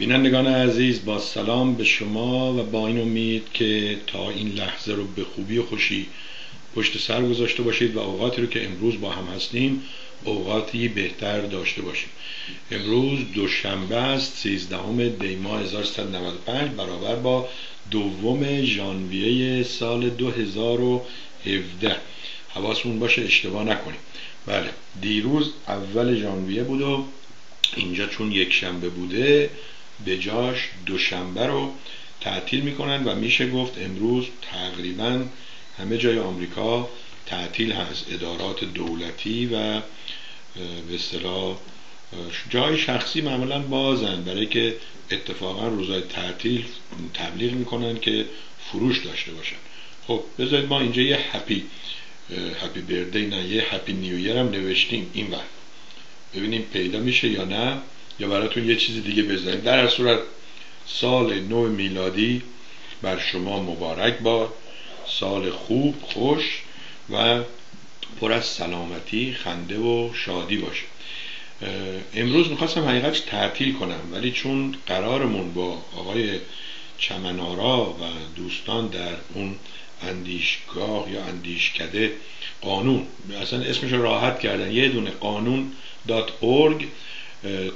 بینندگان عزیز با سلام به شما و با این امید که تا این لحظه رو به خوبی و خوشی پشت سر گذاشته باشید و اوقاتی رو که امروز با هم هستیم اوقاتی بهتر داشته باشیم. امروز دوشنبه است 13 دی ماه 1395 برابر با دوم ژانویه سال 2017 حواسمون باشه اشتباه نکنیم. بله دیروز اول ژانویه بود و اینجا چون یک شنبه بوده به جاش دوشنبه رو تعطیل می‌کنن و میشه گفت امروز تقریبا همه جای آمریکا تعطیل هست. ادارات دولتی و به اصطلاح جای شخصی معمولا بازن. برای که اتفاقا روزای تعطیل تبلیغ می‌کنن که فروش داشته باشن. خب بذارید ما اینجا یه هپی هپی بردی نه یه هپی نیو هم نوشتیم. این وقت ببینیم پیدا میشه یا نه. یا براتون یه چیز دیگه بزنیم. در صورت سال نو میلادی بر شما مبارک باد. سال خوب خوش و پر از سلامتی خنده و شادی باشه. امروز می‌خواستم حقیقتش تعطیل کنم ولی چون قرارمون با آقای چمنارا و دوستان در اون اندیشگاه یا اندیشکده قانون اصلا اسمش راحت کردن یه دونه قانون دات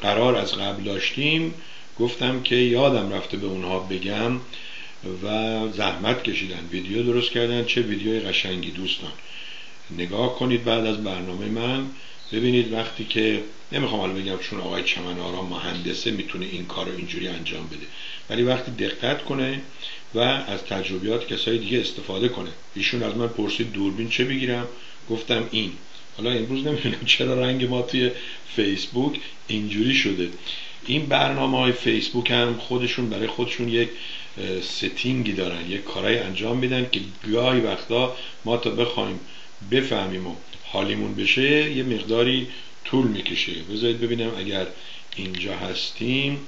قرار از قبل داشتیم. گفتم که یادم رفته به اونها بگم و زحمت کشیدن. ویدیو درست کردن چه ویدیوی قشنگی دوستان. نگاه کنید بعد از برنامه من. ببینید وقتی که نمی‌خوام حالا بگم چون آقای چمن آرام مهندسه می‌تونه این کار رو اینجوری انجام بده. ولی وقتی دقت کنه و از تجربیات کسای دیگه استفاده کنه. ایشون از من پرسید دوربین چه بگیرم؟ گفتم این. حالا امروز نمی‌دونم چرا رنگ ما توی فیسبوک اینجوری شده. این برنامه های فیسبوک هم خودشون برای خودشون یک ستینگی دارن یک کارهای انجام میدن که گاهی وقتا ما تا بخوایم بفهمیم و حالیمون بشه یه مقداری طول می‌کشه. بذارید ببینم اگر اینجا هستیم.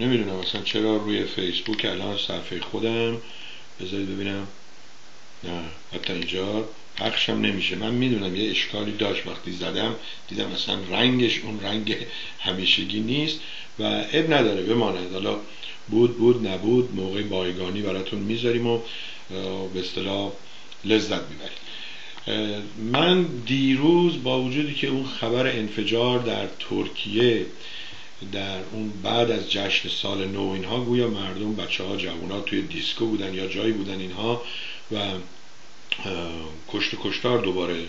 نمی‌دونم اصلا چرا روی فیسبوک الان صفحه خودم. بذارید ببینم. نه حتی اینجا پخشم نمیشه. من می‌دونم یه اشکالی داشت وقتی زدم دیدم اصلا رنگش اون رنگ همیشگی نیست و اب نداره بماند. حالا بود بود نبود موقع بایگانی براتون می‌ذاریم و به اصطلاح لذت می‌بریم. من دیروز با وجودی که اون خبر انفجار در ترکیه در اون بعد از جشن سال نو اینها گویا مردم بچه ها جوان ها توی دیسکو بودن یا جایی بودن اینها و کشت کشتار دوباره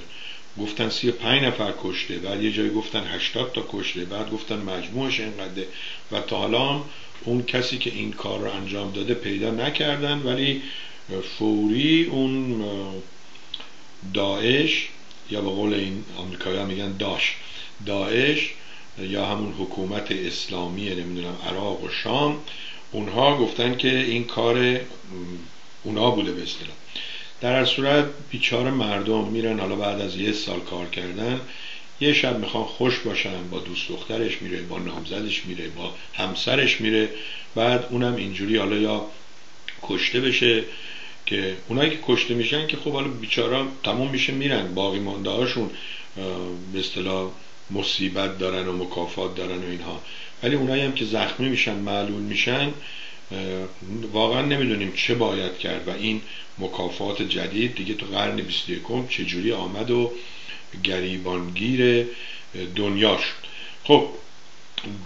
گفتن سی پنج نفر کشته بعد یه جایی گفتن هشتاد تا کشته بعد گفتن مجموعش اینقدر و تا حالا اون کسی که این کار رو انجام داده پیدا نکردن ولی فوری اون داعش یا به قول این آمریکایی میگن داش داعش یا همون حکومت اسلامی نمی‌دونم عراق و شام اونها گفتن که این کار اونا بوده به اصطلاح. در هر صورت بیچاره مردم میرن حالا بعد از یه سال کار کردن یه شب می‌خوان خوش باشن با دوست دخترش میره با نامزدش میره با همسرش میره بعد اونم اینجوری حالا یا کشته بشه که اونایی که کشته میشن که خب حالا بیچارا تموم میشه میرن. باقی مانده هاشون به اصطلاح مصیبت دارن و مکافات دارن و اینها. ولی اونایی هم که زخمی میشن معلول میشن واقعا نمی‌دونیم چه باید کرد و این مکافات جدید دیگه تو قرن 21 چجوری آمد و گریبانگیر دنیا شد. خب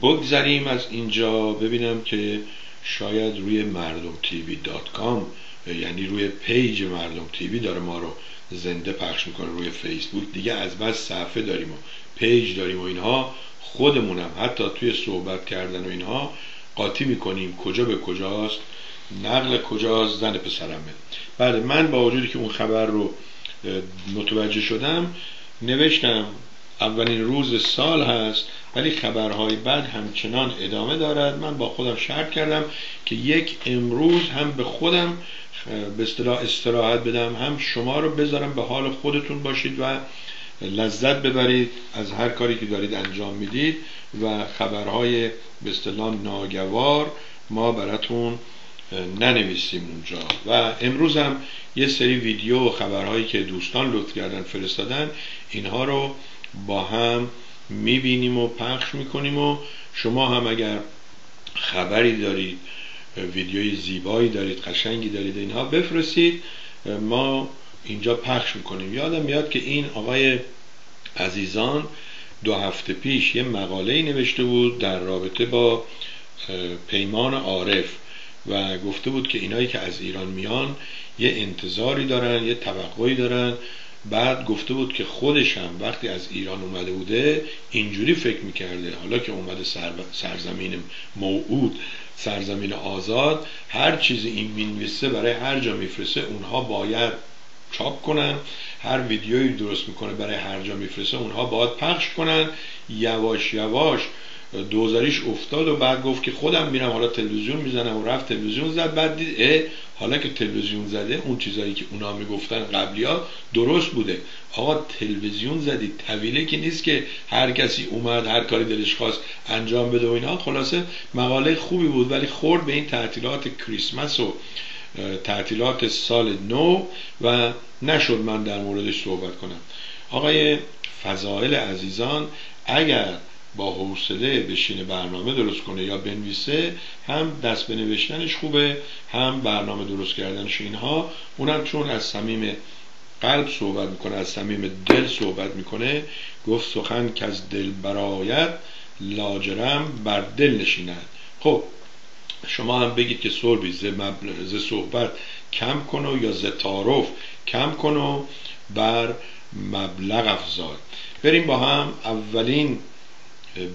بگذریم از اینجا ببینم که شاید روی مردم TV dot com یعنی روی page مردم TV داره ما رو زنده پخش می‌کنه روی فیسبوک. دیگه از بس صفحه داریم و page داریم و اینها خودمونم حتی توی صحبت کردن و اینها قاطی می‌کنیم. کجا به کجاست؟ نقل کجاست؟ زن پسرمه. بله من با وجودی که اون خبر رو متوجه شدم نوشتم. اولین روز سال هست ولی خبرهای بعد همچنان ادامه دارد. من با خودم شرط کردم که یک امروز هم به خودم به اصطلاح استراحت بدم هم شما رو بذارم به حال خودتون باشید و لذت ببرید از هر کاری که دارید انجام می‌دید و خبرهای به اصطلاح ناگوار ما براتون ننویسیم اونجا. و امروز هم یه سری ویدیو و خبرهایی که دوستان لطف کردن فرستادن اینها رو با هم می‌بینیم و پخش می‌کنیم و شما هم اگر خبری دارید ویدیوی زیبایی دارید قشنگی دارید اینها بفرستید. ما اینجا پخش می‌کنیم. یادم میاد که این آقای عزیزان دو هفته پیش یه مقاله نوشته بود در رابطه با پیمان عارف و گفته بود که اینایی که از ایران میان یه انتظاری دارن یه توقعی دارن. بعد گفته بود که خودش هم وقتی از ایران اومده بوده اینجوری فکر می‌کرده. حالا که اومده سرزمین موعود سرزمین آزاد هر چیزی این می‌نویسه برای هر جا میفرسته اونها باید چاپ کنن هر ویدیویی درست می‌کنه برای هر جا میفرسته اونها باید پخش کنن. یواش یواش دوزاریش افتاد و بعد گفت که خودم میرم حالا تلویزیون می‌زنم و رفت تلویزیون زد. بعد دید حالا که تلویزیون زده اون چیزایی که اونا می‌گفتن قبلی ها درست بوده. آقا تلویزیون زدی طویله که نیست که هر کسی اومد هر کاری دلش خواست انجام بده و اینا. خلاصه مقاله خوبی بود ولی خورد به این تعطیلات کریسمس و تعطیلات سال نو و نشد من در موردش صحبت کنم. آقای فضائل عزیزان اگر با حوصله بشینه برنامه درست کنه یا بنویسه هم دست به نوشتنش خوبه هم برنامه درست کردنش اینها. اونم چون از صمیم قلب صحبت می‌کنه از صمیم دل صحبت می‌کنه گفت سخن که از دل برایت لاجرم بر دل نشیند. خب شما هم بگید که سربی ز, ز صحبت کم کنو یا ز تعارف کم کنو بر مبلغ افزاد بریم با هم اولین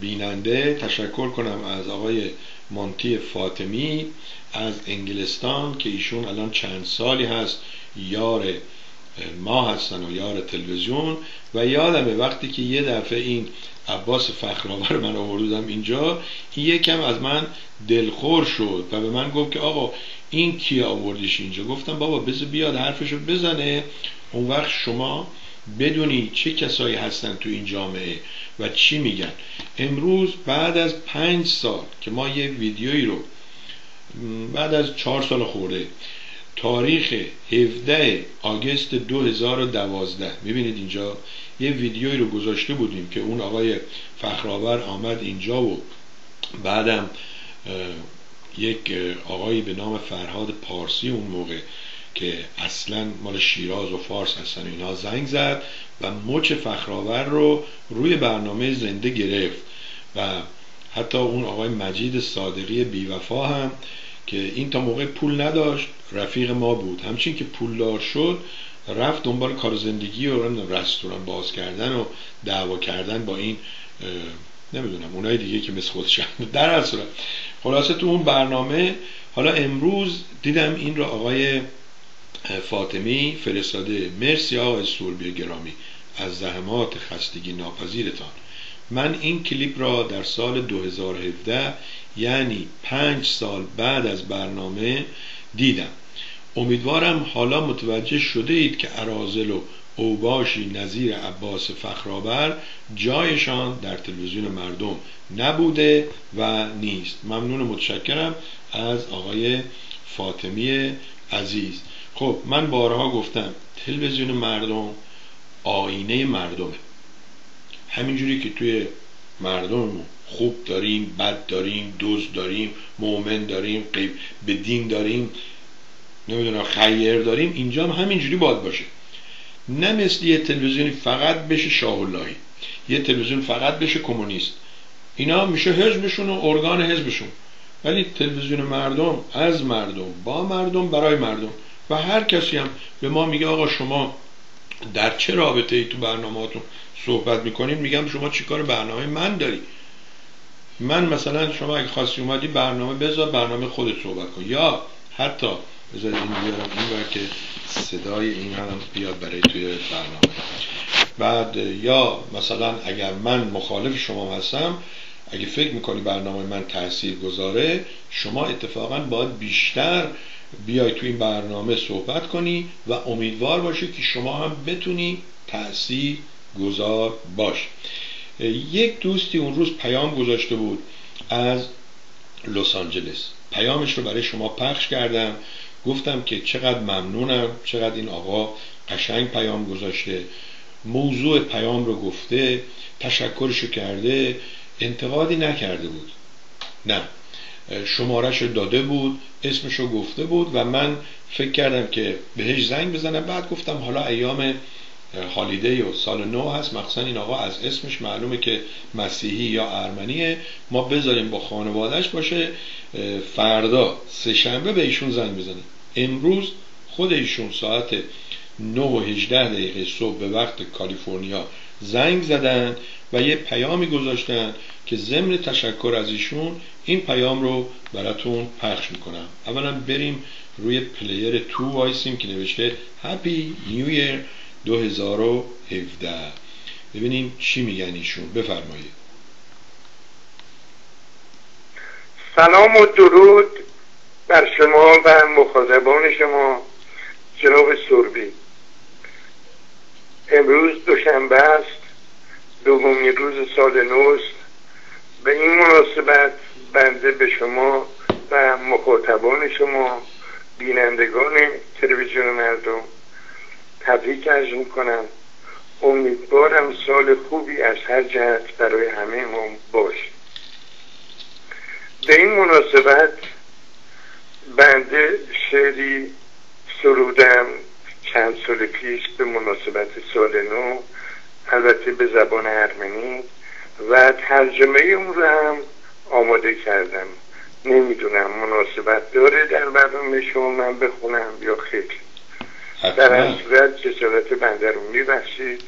بیننده تشکر کنم از آقای مانتی فاطمی از انگلستان که ایشون الان چند سالی هست یار ما هستن و یار تلویزیون و یادمه وقتی که یه دفعه این عباس فخرآور من آوردم اینجا این یکم از من دلخور شد و به من گفت که آقا این کی آوردیش اینجا؟ گفتم بابا بذار بیاد حرفشو بزنه. اون وقت شما بدونی چه کسایی هستن تو این جامعه و چی میگن. امروز بعد از پنج سال که ما یه ویدیویی رو بعد از چهار سال خورده تاریخ 17 آگست 2012 می‌بینید اینجا یه ویدیویی رو گذاشته بودیم که اون آقای فخرآور آمد اینجا و بعدم یک آقایی به نام فرهاد پارسی اون موقع که اصلا مال شیراز و فارس هستن اینا زنگ زد و مچ فخرآور رو روی برنامه زنده گرفت و حتی اون آقای مجید صادقی بیوفا هم که این تا موقع پول نداشت رفیق ما بود. همچین که پولدار شد رفت دنبال کار زندگی و رستوران باز کردن و دعوا کردن با این نمی‌دونم اونای دیگه که مثل خودشن در اصلا خلاصه تو اون برنامه حالا امروز دیدم این رو آقای فاطمی فرستاده. مرسی آقای سوربی گرامی. از زحمات خستگی ناپذیرتان. من این کلیپ را در سال 2017 یعنی پنج سال بعد از برنامه دیدم. امیدوارم حالا متوجه شده اید که ارازل و اوباشی نظیر عباس فخرآور جایشان در تلویزیون مردم نبوده و نیست. ممنون متشکرم از آقای فاطمی عزیز. خب من بارها گفتم تلویزیون مردم آینه مردمه. همینجوری که توی مردم خوب داریم بد داریم دوست داریم مؤمن داریم به دین داریم نمی‌دونم خیر داریم اینجا هم همینجوری باید باشه. نه مثل یه تلویزیونی فقط بشه شاه اللهی یه تلویزیون فقط بشه کمونیست. اینا میشه حزبشون و ارگان حزبشون. ولی تلویزیون مردم از مردم با مردم برای مردم. و هر کسی هم به ما میگه آقا شما در چه رابطه ای تو برنامهاتون صحبت می‌کنید؟ میگم شما چیکار برنامه من داری؟ من مثلا شما اگه خواستی اومدی برنامه بذار برنامه خودت صحبت کن. یا حتی بذار این بیارم این که صدای این هم بیاد برای توی برنامه. بعد یا مثلا اگر من مخالف شما هستم اگه فکر می‌کنی برنامه من تاثیر گذاره شما اتفاقا باید بیشتر بیای تو این برنامه صحبت کنی و امیدوار باشی که شما هم بتونی تاثیر گذار باش. یک دوستی اون روز پیام گذاشته بود از لس آنجلس. پیامش رو برای شما پخش کردم. گفتم که چقدر ممنونم چقدر این آقا قشنگ پیام گذاشته موضوع پیام رو گفته تشکرشو کرده انتقادی نکرده بود. نه شمارش داده بود اسمش رو گفته بود و من فکر کردم که بهش زنگ بزنم بعد گفتم حالا ایام هالیدی و سال نو هست. مخصوصا این آقا از اسمش معلومه که مسیحی یا ارمنیه ما بذاریم با خانوادهش باشه. فردا سهشنبه به ایشون زنگ بزنیم. امروز خود ایشون ساعت 9 و 18 دقیقه صبح به وقت کالیفرنیا زنگ زدن و یه پیامی گذاشتن که ضمن تشکر از ایشون این پیام رو براتون پخش می‌کنم. اولا بریم روی player تو وایسیم که نوشته happy new 2017 ببینیم چی میگن ایشون. بفرمایید. سلام و درود بر شما و مخاطبان شما جناب سربی. امروز دوشنبه است دومین روز سال نوست. به این مناسبت بنده به شما و مخاطبان شما بینندگان تلویزیون مردم تبریک ارز می‌کنم. امیدوارم سال خوبی از هر جهت برای همه ما باش به این مناسبت بنده شعری سرودم چند سال پیش به مناسبت سال نو البته به زبان ارمنی و ترجمه اون رو هم آماده کردم. نمی‌دونم مناسبت داره در برنامه شما من بخونم یا خیلی در این صورت جسارت بنده رو میبخشید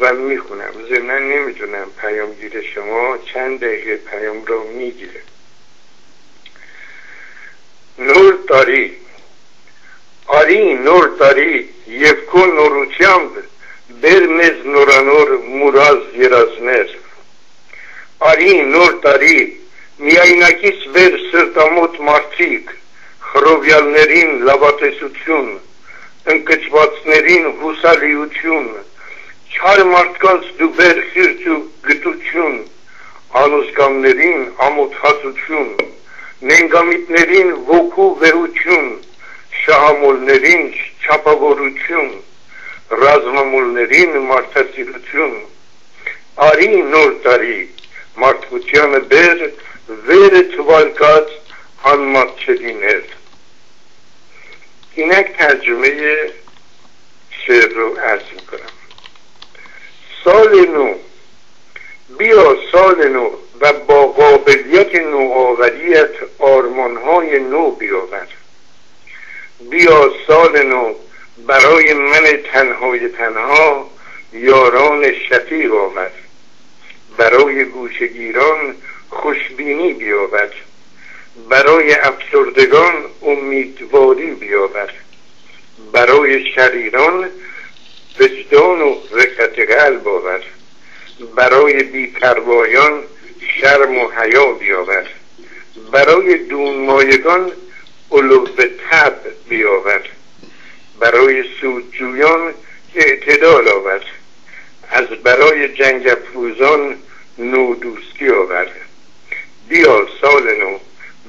و می‌خونم. ضمن نمی‌دونم پیامگیر شما چند دقیقه پیام رو می‌گیره. نور داری. آری نور داری. یفکو نوروچیام برمز نورانور موراز یرازنر آری نور داری. میایناکیس بر سرتاموت مارتیک خروبیالنرین لواتسوتیون ընկճվածներին հուսալիություն, չար մարդկանց դուբեր խիրճ ու գտություն, անուսկաններին ամոթացություն, նենգամիտներին ոգու վերություն, շահամոլներին չապավորություն, ռազմամոլներին մարդասիրություն, արի նոր տարի մարդկությանը բեր վերը թվարկած անմատչելին էր։ شفیق آور برای گوشگیران خوشبینی بیاور برای افسردگان امیدواری بیاور برای شریران وجدان و رکت قلب آور برای بیپروایان شرم و حیا بیاور برای دونمایگان علو تب بیاور برای سودجویان اعتدال آور از برای جنگ افروزان نودوستی آورد. بیا سال نو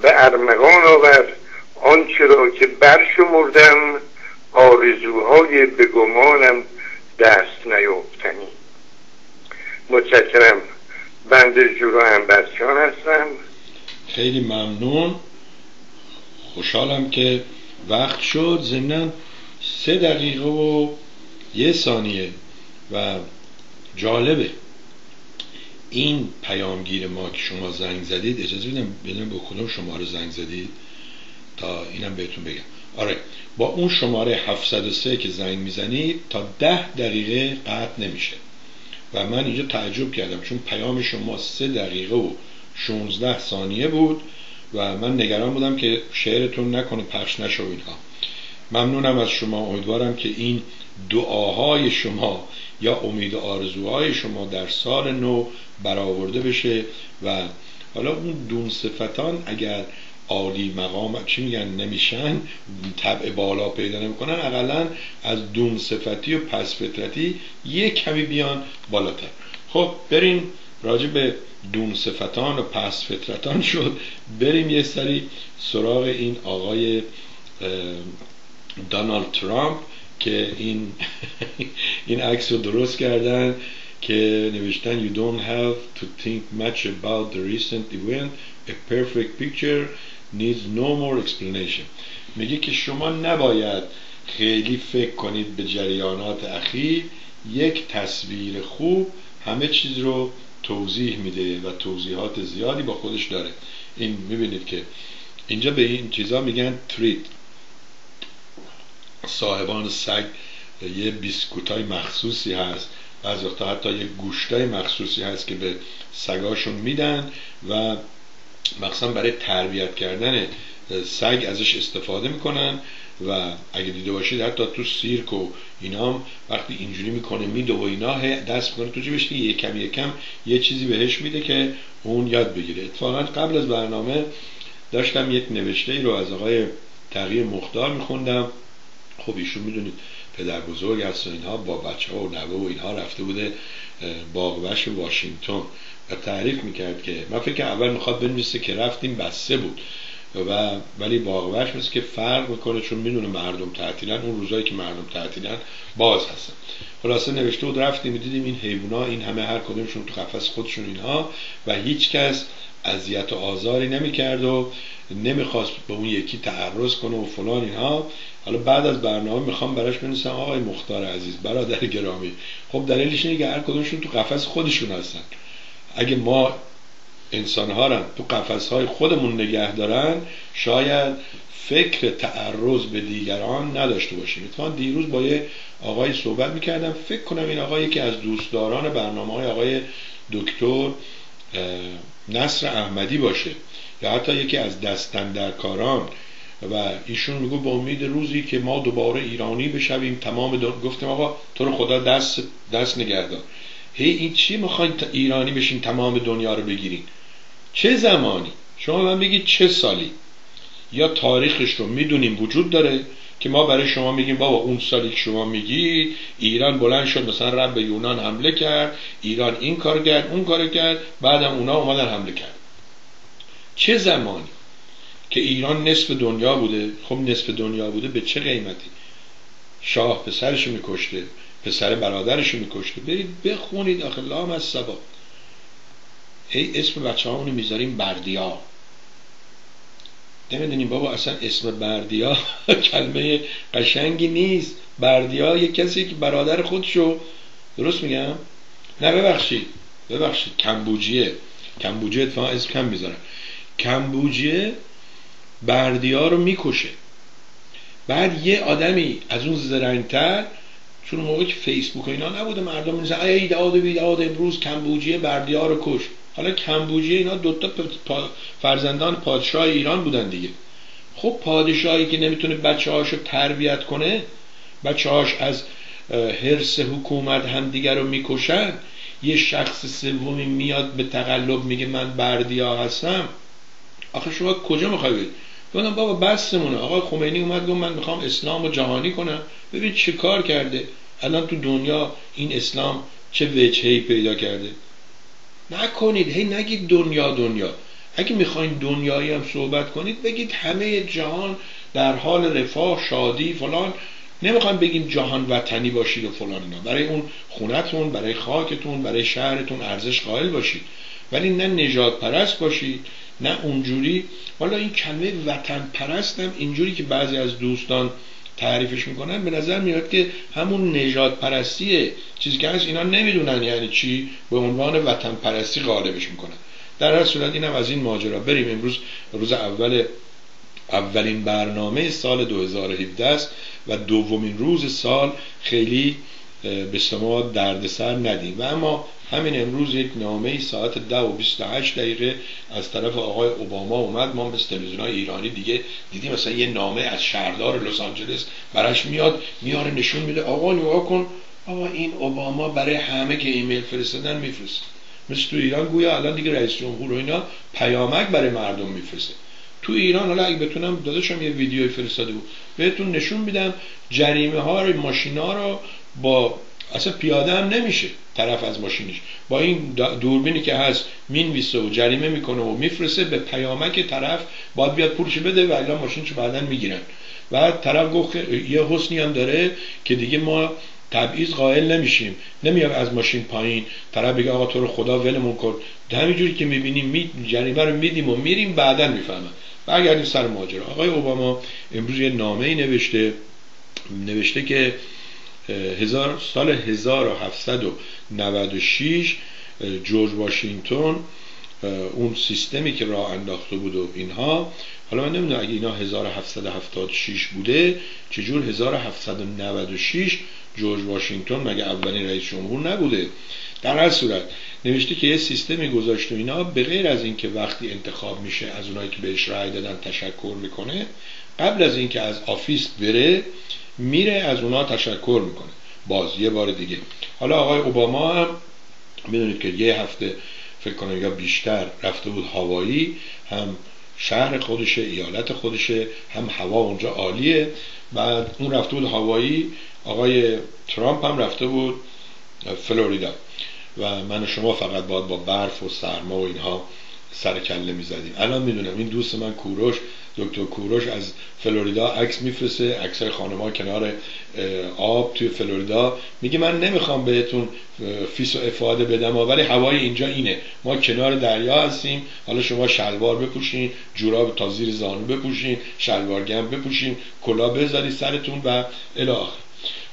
به ارمغان آور آنچه را که برشمردم آرزوهای به گمانم دست نیافتنی. متشکرم. بنده جورا همبرچان هستم. خیلی ممنون. خوشحالم که وقت شد. ضمنا سه دقیقه و یه ثانیه و جالبه. این پیامگیر ما که شما زنگ زدید اجازه بدم ببینم به کدوم شماره زنگ زدید؟ تا اینم بهتون بگم. آره با اون شماره 703 که زنگ می‌زنید تا ده دقیقه قطع نمیشه. و من اینجا تعجب کردم چون پیام شما سه دقیقه و 16 ثانیه بود و من نگران بودم که شعرتون نکنه پخش نشه اینها. ممنونم از شما امیدوارم که این دعاهای شما یا امید آرزوهای شما در سال نو برآورده بشه و حالا اون دون صفتان اگر عالی مقام چی میگن نمیشن طبع بالا پیدا نمی‌کنن اقلا از دون صفتی و پس فطرتی یک کمی بیان بالاتر. خب بریم راجع به دون صفتان و پس فطرتان شد. بریم یه سری سراغ این آقای دانالد ترامپ. که این این عکس رو درست کردن که نوشتن you don't have to think much about the recent event. A perfect picture needs no more explanation. میگه که شما نباید خیلی فکر کنید به جریانات اخیر. یک تصویر خوب همه چیز رو توضیح میده و توضیحات زیادی با خودش داره. این می‌بینید که اینجا به این چیزا میگن تریت صاحبان سگ یه بیسکوتای مخصوصی هست. بعضی وقتا حتی یه گوشتای مخصوصی هست که به سگاشون میدن و مخصوصا برای تربیت کردن سگ ازش استفاده می‌کنن و اگه دیده باشید حتی تو سیرک و اینا وقتی اینجوری می‌کنه میده و اینا دست می‌کنه تو جیبش یه کم یه کم یه چیزی بهش میده که اون یاد بگیره. اتفاقا قبل از برنامه داشتم یک نوشته ای رو از آقای تغییر مختار میخوندم. خب ایشون می‌دونید پدر بزرگ هست و اینها با بچه ها و نوه و اینها رفته بوده باغوش واشنگتن و تعریف می‌کرد که من فکر اول می‌خواد بنویسه که رفتیم بسته بود. و ولی باغوش مثل که فرق می‌کنه چون می‌دونه مردم تعطیلن اون روزایی که مردم تعطیلن باز هستن. خلاصه نوشته بود رفتیم دیدیم این حیونا این همه هر کدومشون تو قفس خودشون اینها و هیچ کس اذیت و آزاری نمی‌کرد و نمی‌خواست به اون یکی تعرض کنه و فلان اینها. حالا بعد از برنامه می‌خوام براش بنویسم آقای مختار عزیز برادر گرامی. خب دلیلش اینه که هر کدومشون تو قفس خودشون هستن. اگه ما انسان ها را تو قفس های خودمون نگه دارن شاید فکر تعرض به دیگران نداشته باشیم. اتفاقا دیروز با یه آقای صحبت می‌کردم. فکر کنم این آقایی که از دوستداران برنامه های آقای دکتر نصر احمدی باشه یا حتی یکی از دستندرکاران و ایشون میگو به امید روزی که ما دوباره ایرانی بشویم تمام دن... گفتم آقا تو رو خدا دست دست نگهدار. هی این چی می‌خواین ایرانی بشین تمام دنیا رو بگیرین؟ چه زمانی؟ شما من بگید چه سالی؟ یا تاریخش رو می‌دونیم وجود داره. که ما برای شما میگیم بابا اون سالی که شما میگی ایران بلند شد مثلا رب به یونان حمله کرد ایران این کار کرد اون کار کرد بعدم اونا اومدن حمله کرد. چه زمانی که ایران نصف دنیا بوده؟ خب نصف دنیا بوده به چه قیمتی؟ شاه پسرشو میکشته پسر برادرشو میکشته. برید بخونید آخه لام از سبا هی اسم بچه ها می‌ذاریم بردیا. نمی‌دونیم بابا اصلا اسم بردیا کلمه قشنگی نیست. بردیا یه کسی که برادر خودشو درست میگم؟ نه ببخشید. ببخشید. کمبوجیه. کمبوجیه اتفاقا اسم کم می‌ذارن کمبوجیه بردیا رو می‌کشه. بعد یه آدمی از اون زرنگتر چون موقع که فیسبوک اینا نبوده مردم میزن ای داد بیداد امروز کمبوجیه بردیا رو کش. حالا کمبوجیه اینا دوتا فرزندان پادشاه ایران بودن دیگه. خب پادشاهی که نمی‌تونه بچه هاشو تربیت کنه بچه هاش از حرس حکومت همدیگر رو می‌کشن یه شخص سومی میاد به تقلب میگه من بردیا هستم. آخه شما کجا می‌خوای برید گفتم بابا بسمونه آقا خمینی اومد گفت من می‌خوام اسلام رو جهانی کنم. ببین چه کار کرده؟ الان تو دنیا این اسلام چه وجهی پیدا کرده؟ نکنید هی نگید دنیا دنیا. اگه می‌خواین دنیایی هم صحبت کنید بگید همه جهان در حال رفاه شادی فلان. نمی‌خوام بگیم جهان وطنی باشید و فلان اینا. برای اون خونتون برای خاکتون برای شهرتون ارزش قائل باشید. ولی نه نجات پرست باشید نه اونجوری. حالا این کلمه وطن پرستم اینجوری که بعضی از دوستان تعریفش می‌کنن به نظر میاد که همون نجات پرستیه چیزی که هست اینا نمی‌دونن یعنی چی به عنوان وطن پرستی غالبش می‌کنن. در هر صورت اینم از این ماجرا. بریم امروز روز اول اولین برنامه سال 2017 است و دومین روز سال خیلی به شما دردسر ندیم. و اما همین امروز یک نامه ساعت ده و 28 دقیقه از طرف آقای اوباما اومد. ما مثل تلویزیون ایرانی دیگه دیدیم مثلا یه نامه از شهردار لس آنجلس براش میاد میاره نشون میده. آقا نگاه کن. آقا این اوباما برای همه که ایمیل فرستادن میفرست مثل تو ایران گویا الان دیگه رئیس جمهور و اینا پیامک برای مردم میفرسته. تو ایران حالا اگه بتونم داداشم یه ویدیوی فرستاده بود. بهتون نشون میدم جریمه ها رو ماشینا رو با اصلا پیاده هم نمیشه طرف از ماشینش. با این دوربینی که هست می‌نویسه و جریمه می‌کنه و میفرسته به پیامک طرف باید بیاد پولش بده و الا ماشینشو بعدا می‌گیرن. و طرف گفت یه حسنی هم داره که دیگه ما تبعیض قائل نمیشیم. نمیاد از ماشین پایین. طرف بگه آقا تو رو خدا ولمون کن. همینجوری که می‌بینیم می جریمه رو میدیم و میریم بعدا می‌فهمن. برگردیم سر ماجرا. آقای اوباما امروز یه نامه ای نوشته. نوشته که هزار سال 1796 جورج واشنگتن اون سیستمی که راه انداخته بود و اینها. حالا من نمی‌دونم اگه اینا 1776 بوده چجور 1796 جورج واشنگتن مگه اولین رئیس جمهور نبوده؟ در هر صورت نوشته که یه سیستمی گذاشت و اینا به غیر از اینکه وقتی انتخاب میشه از اونایی که بهش رأی دادن تشکر می‌کنه قبل از اینکه از office بره میره از اونا تشکر می‌کنه. باز یه بار دیگه. حالا آقای اوباما هم می‌دونید که یه هفته فکر کنم یا بیشتر رفته بود هوایی هم شهر خودشه ایالت خودشه هم هوا اونجا عالیه. بعد اون رفته بود هوایی آقای ترامپ هم رفته بود فلوریدا. و من و شما فقط باید با برف و سرما و اینها سر کله می‌زدیم. الان می‌دونم این دوست من کوروش دکتر کوروش از فلوریدا عکس میفرسته عکس خانمها کنار آب توی فلوریدا. میگه من نمی‌خوام بهتون فیس و افاده بدم ولی هوای اینجا اینه. ما کنار دریا هستیم. حالا شما شلوار بپوشین جوراب تا زیر زانو بپوشین شلوار گرم بپوشین کلاه بذاری سرتون و الی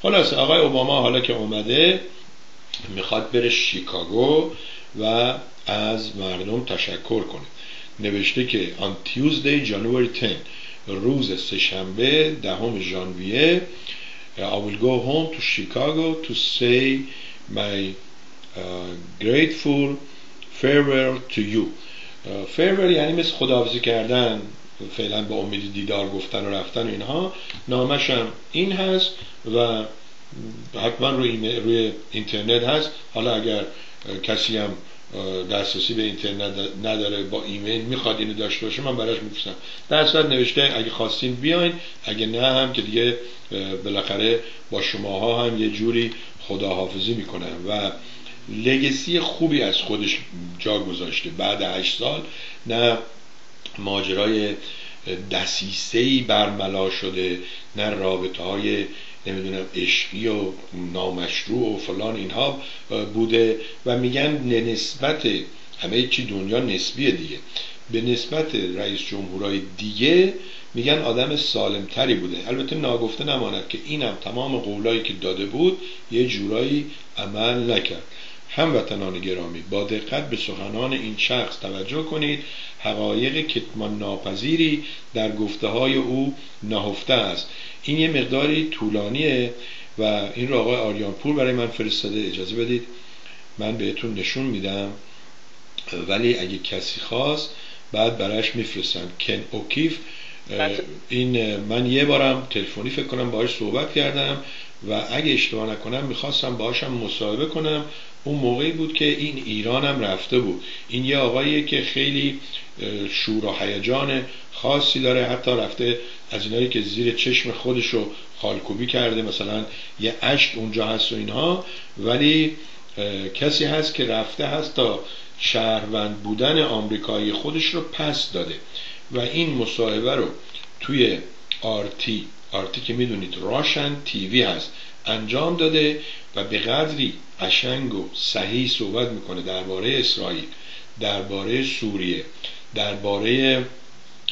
خلاص آقای اوباما حالا که اومده می‌خواد بره شیکاگو و از مردم تشکر کنه. نوشته که on Tuesday January 10 روز سهشنبه دهم ژانویه I will go home to Chicago to say my uh, grateful farewell to you. Uh, یعنی مثل خداحافظی کردن فعلا با امید دیدار گفتن و رفتن و اینها. نامشم این هست و حتما روی, روی اینترنت هست. حالا اگر کسی هم دسترسی به اینترنت نداره با ایمیل می‌خواد اینو داشته باشه من براش میفرستم. در صورت نوشته اگه خواستین بیاین اگه نه هم که دیگه بالاخره با شماها هم یه جوری خداحافظی می‌کنم. و لگسی خوبی از خودش جا گذاشته. بعد هشت سال نه ماجرای دسیسه برملا شده نه رابطه های نمی‌دونم عشقی و نامشروع و فلان اینها بوده و میگن نسبت همه چی دنیا نسبیه دیگه. به نسبت رئیس جمهورهای دیگه میگن آدم سالمتری بوده. البته ناگفته نماند که اینم تمام قولایی که داده بود یه جورایی عمل نکرد. هموطنان گرامی با دقت به سخنان این شخص توجه کنید. حقایق کتمان ناپذیری در گفته های او نهفته است. این یه مقداری طولانیه و این رو آقای آریانپور برای من فرستاده اجازه بدید. من بهتون نشون میدم. ولی اگه کسی خواست بعد براش میفرستم. کن اوکیف این من یه بارم تلفنی فکر کنم باهاش صحبت کردم و اگه اشتباه نکنم می‌خواستم باهاشم مصاحبه کنم. اون موقعی بود که این ایرانم رفته بود. این یه آقاییه که خیلی شور و هیجان خاصی داره. حتی رفته از اینایی که زیر چشم خودش رو خالکوبی کرده. مثلا یه اشک اونجا هست و اینها. ولی کسی هست که رفته هست تا شهروند بودن آمریکایی خودش رو پس داده. و این مصاحبه رو توی آرتی آرتی که می‌دونید راشن تیوی هست انجام داده و به قدری قشنگ و صحیح صحبت می‌کنه درباره اسرائیل درباره سوریه. درباره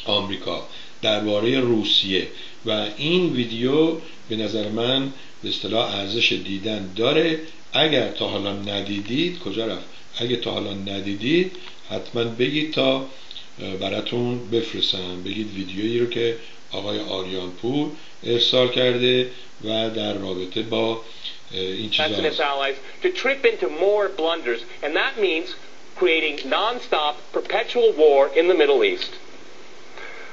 آمریکا درباره روسیه. و این ویدیو به نظر من به اصطلاح ارزش دیدن داره. اگر تا حالا ندیدید کجا رفت؟ اگر تا حالا ندیدید حتما بگید تا براتون بفرستم. بگید ویدیویی رو که آقای آریان پور ارسال کرده و در رابطه با این چیزا to trip into more blunders and that means creating non-stop perpetual war in the Middle East.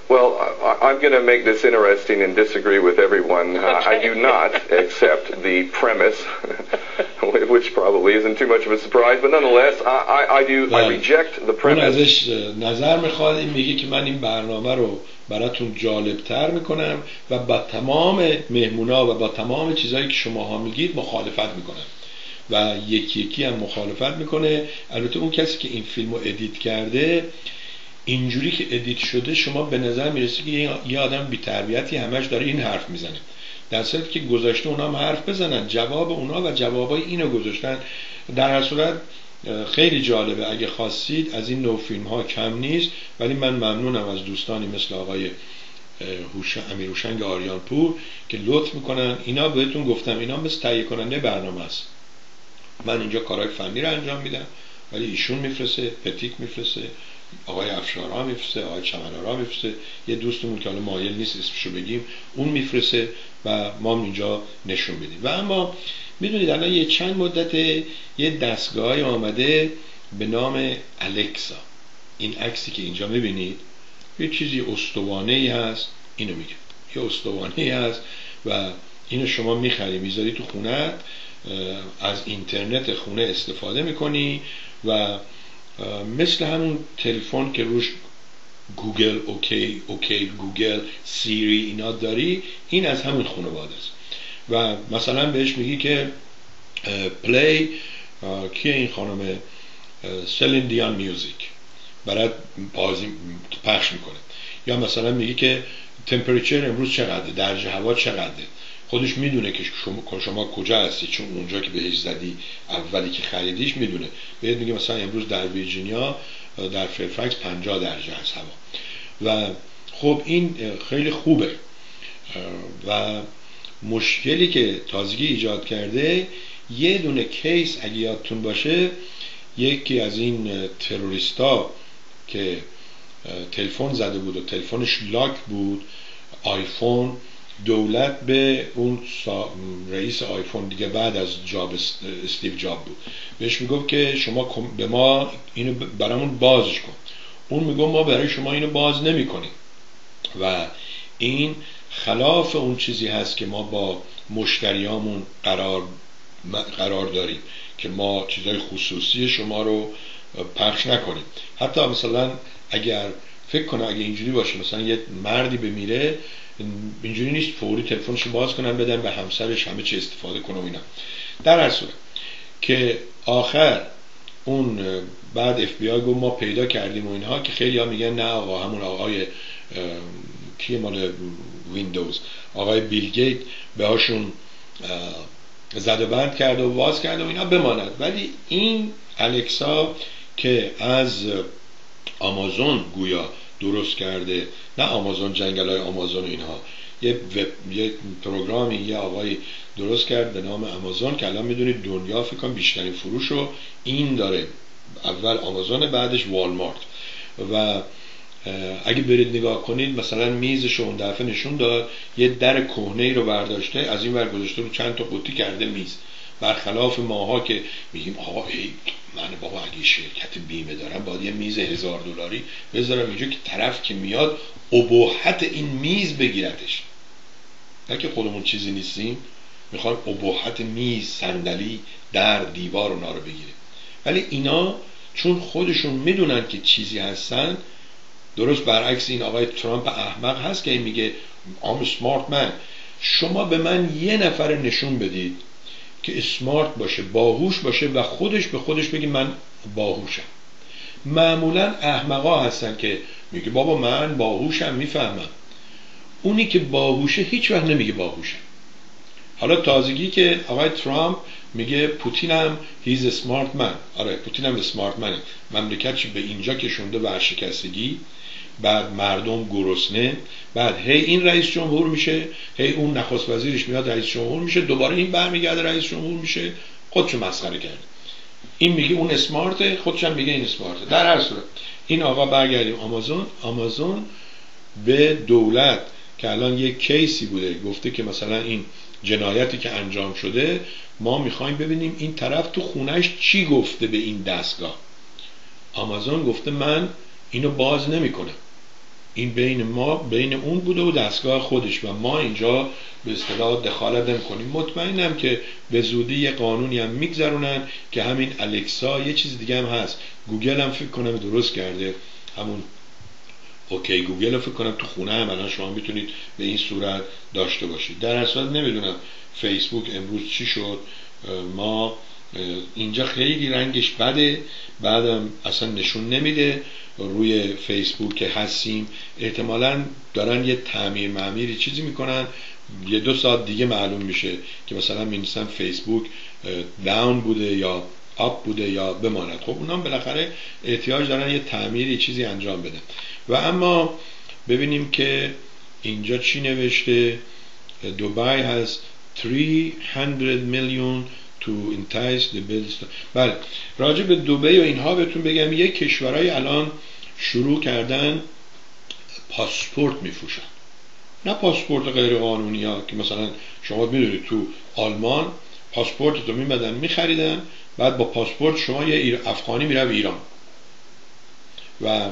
Well, I, I'm going to make this interesting and disagree with everyone. Uh, I do not accept the premise, which probably isn't too much of a surprise, but nonetheless, I, I, I do I reject the premise. ازش نظر میخواد این میگه که من این برنامه رو براتون جالب تر میکنم و با تمام مهمونا و با تمام چیزهایی که شماها میگید مخالفت میکنم و یکی یکی هم مخالفت می‌کنه. البته اون کسی که این فیلم رو edit کرده اینجوری که edit شده شما به نظر می‌رسه که یه آدم بی تربیتی همش داره این حرف می‌زنه. در صورتی که گذاشته اونا هم حرف بزنن جواب اونا و جوابای اینو گذاشتن. در هر صورت خیلی جالبه. اگه خواستید از این نوع فیلم ها کم نیست ولی من ممنونم از دوستانی مثل آقای امیر هوشنگ آریان پور که لطف می‌کنن. اینا بهتون گفتم اینا مثل تهیه کننده برنامه است. من اینجا کارهای فنی رو انجام میدم ولی ایشون میفرسته پتیک میفرسته آقای افشارا میفرسته آقای چمنارا میفرسته. یه دوستمون که حالا مایل نیست اسمشو بگیم اون میفرسته و ما اینجا نشون میدیم. و اما می‌دونید الان یه چند مدت یه دستگاه آمده به نام الکسا. این عکسی که اینجا می‌بینید یه چیزی استوانه ای هست اینو میگه یه استوانه ای هست و اینو شما می‌خری می‌ذاری تو خونه از اینترنت خونه استفاده می‌کنی و مثل همون تلفن که روش Google OK OK Google Siri اینا داری این از همون خانواده است. و مثلا بهش میگی که play کیه این خانم؟ سلین دیان music برای بازی پخش می‌کنه. یا مثلا میگی که temperature امروز چقدره؟ درجه هوا چقدره؟ خودش می‌دونه که شما, شما کجا هستی چون اونجا که بهش زدی اولی که خریدیش می‌دونه. بهت میگه مثلا امروز در ویرجینیا در فرفکس 50 درجه هست هوا. و خب این خیلی خوبه. و مشکلی که تازگی ایجاد کرده یه دونه کیس اگه یادتون باشه یکی از این تروریستا که تلفن زده بود و تلفنش لاک بود آیفون دولت به اون رئیس آیفون دیگه بعد از جاب استیو جاب بود. بهش می‌گفت که شما به ما اینو برامون بازش کن. اون می‌گفت ما برای شما اینو باز نمی‌کنیم. و این خلاف اون چیزی هست که ما با مشتریامون قرار قرار داریم که ما چیزای خصوصی شما رو پخش نکنیم. حتی مثلا اگر فکر کنه اگه اینجوری باشه مثلا یه مردی بمیره اینجوری نیست فوری تلفنشو باز کنن بدن به همسرش همه چی استفاده کنه و اینا. در هر صورت که آخر اون بعد اف بی آی گفت ما پیدا کردیم و اینها که خیلی ها میگن نه آقا همون آقای کیه مال ویندوز؟ آقای بیل گیت بهاشون زد و بند کرده و باز کرده و اینا بماند. ولی این الکسا که از آمازون گویا درست کرده. نه آمازون جنگل های آمازون اینها. یه, یه پروگرامی یه آقای درست کرد به نام آمازون که الان می‌دونید دنیا فکر کنم بیشترین فروش رو این داره. اول آمازون بعدش والمارت. و اگه برید نگاه کنید مثلا میزش اون دفعه نشون داد یه در کهنه رو برداشته از این ور گذاشته رو چند تا قوطی کرده میز. برخلاف ماها که میگیم آقا ای من بابا اگه شرکت بیمه دارم باید یه میز هزار دلاری بذارم اینجا که طرف که میاد ابهت این میز بگیرتش. نه که خودمون چیزی نیستیم می‌خوایم ابهت میز صندلی در دیوار اونا رو بگیره ولی اینا چون خودشون می‌دونن که چیزی هستن درست برعکس این آقای ترامپ احمق هست که این میگه آم سمارت من شما به من یه نفر نشون بدید. که اسمارت باشه باهوش باشه و خودش به خودش بگه من باهوشم. معمولا احمقا هستن که میگه بابا من باهوشم می‌فهمم. اونی که باهوشه هیچ وقت نمیگه باهوشم حالا تازگی که آقای ترامپ میگه پوتینم هیز اسمارت من آره پوتینم اسمارت منه مملکت به اینجا که شونده ورشکستگی بعد مردم گرسنه. بعد هی این رئیس جمهور میشه هی اون نخست وزیرش میاد رئیس جمهور میشه دوباره این برمیگرده رئیس جمهور میشه. خودشو مسخره کرده. این میگه اون اسمارت خودش هم میگه این اسمارت در هر صورت این آقا برگردیم آمازون. آمازون به دولت که الان یک کیسی بوده گفته که مثلا این جنایتی که انجام شده ما می‌خوایم ببینیم این طرف تو خونش چی گفته به این دستگاه. آمازون گفته من اینو باز نمی‌کنم. این بین ما بین اون بوده و دستگاه خودش و ما اینجا به اصطلاح دخالت نمی‌کنیم مطمئنم که به زودی یه قانونی هم میگذرونن که همین الکسا یه چیز دیگه هم هست. گوگل هم فکر کنم درست کرده. همون OK Google فکر کنم تو خونه هم الان شما می‌تونید به این صورت داشته باشید. در اصل نمی‌دونم فیسبوک امروز چی شد. ما اینجا خیلی رنگش بده بعدم اصلا نشون نمیده. روی فیسبوک که هستیم. احتمالا دارن یه تعمیر معمیری چیزی می‌کنن. یه دو ساعت دیگه معلوم میشه که مثلا مینیسن فیسبوک داون بوده یا آپ بوده یا بماند. خب اونام بالاخره احتیاج دارن یه تعمیری چیزی انجام بدن و اما ببینیم که اینجا چی نوشته. دوبای هست. 300 میلیون تو the business بله راجع به دوبی و اینها بهتون بگم یک کشورهای الان شروع کردن پاسپورت میفروشن. نه پاسپورت غیر قانونی ها که مثلا شما می‌دونید تو آلمان پاسپورت رو میمدن میخریدن بعد با پاسپورت شما یه افغانی میره ایران. و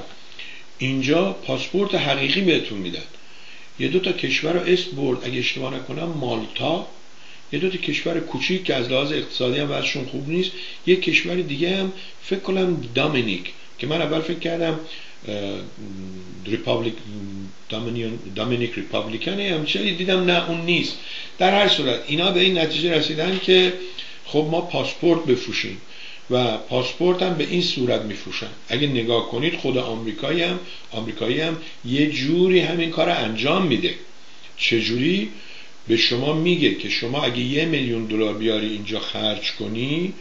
اینجا پاسپورت حقیقی بهتون میدن. یه دو تا کشور رو اسم برد اگه اشتباه نکنم مالتا یه دو تا کشور کوچیک که از لحاظ اقتصادی هم وضعشون خوب نیست یه کشور دیگه هم فکر کنم دامینیک که من اول فکر کردم republic دامینیک republican همچنین دیدم نه اون نیست. در هر صورت اینا به این نتیجه رسیدن که خب ما پاسپورت بفروشیم و پاسپورت هم به این صورت میفروشن. اگه نگاه کنید خود آمریکایی هم آمریکایی هم یه جوری همین کار انجام میده. چجوری؟ به شما میگه که شما اگه یه میلیون دلار بیاری اینجا خرج کنی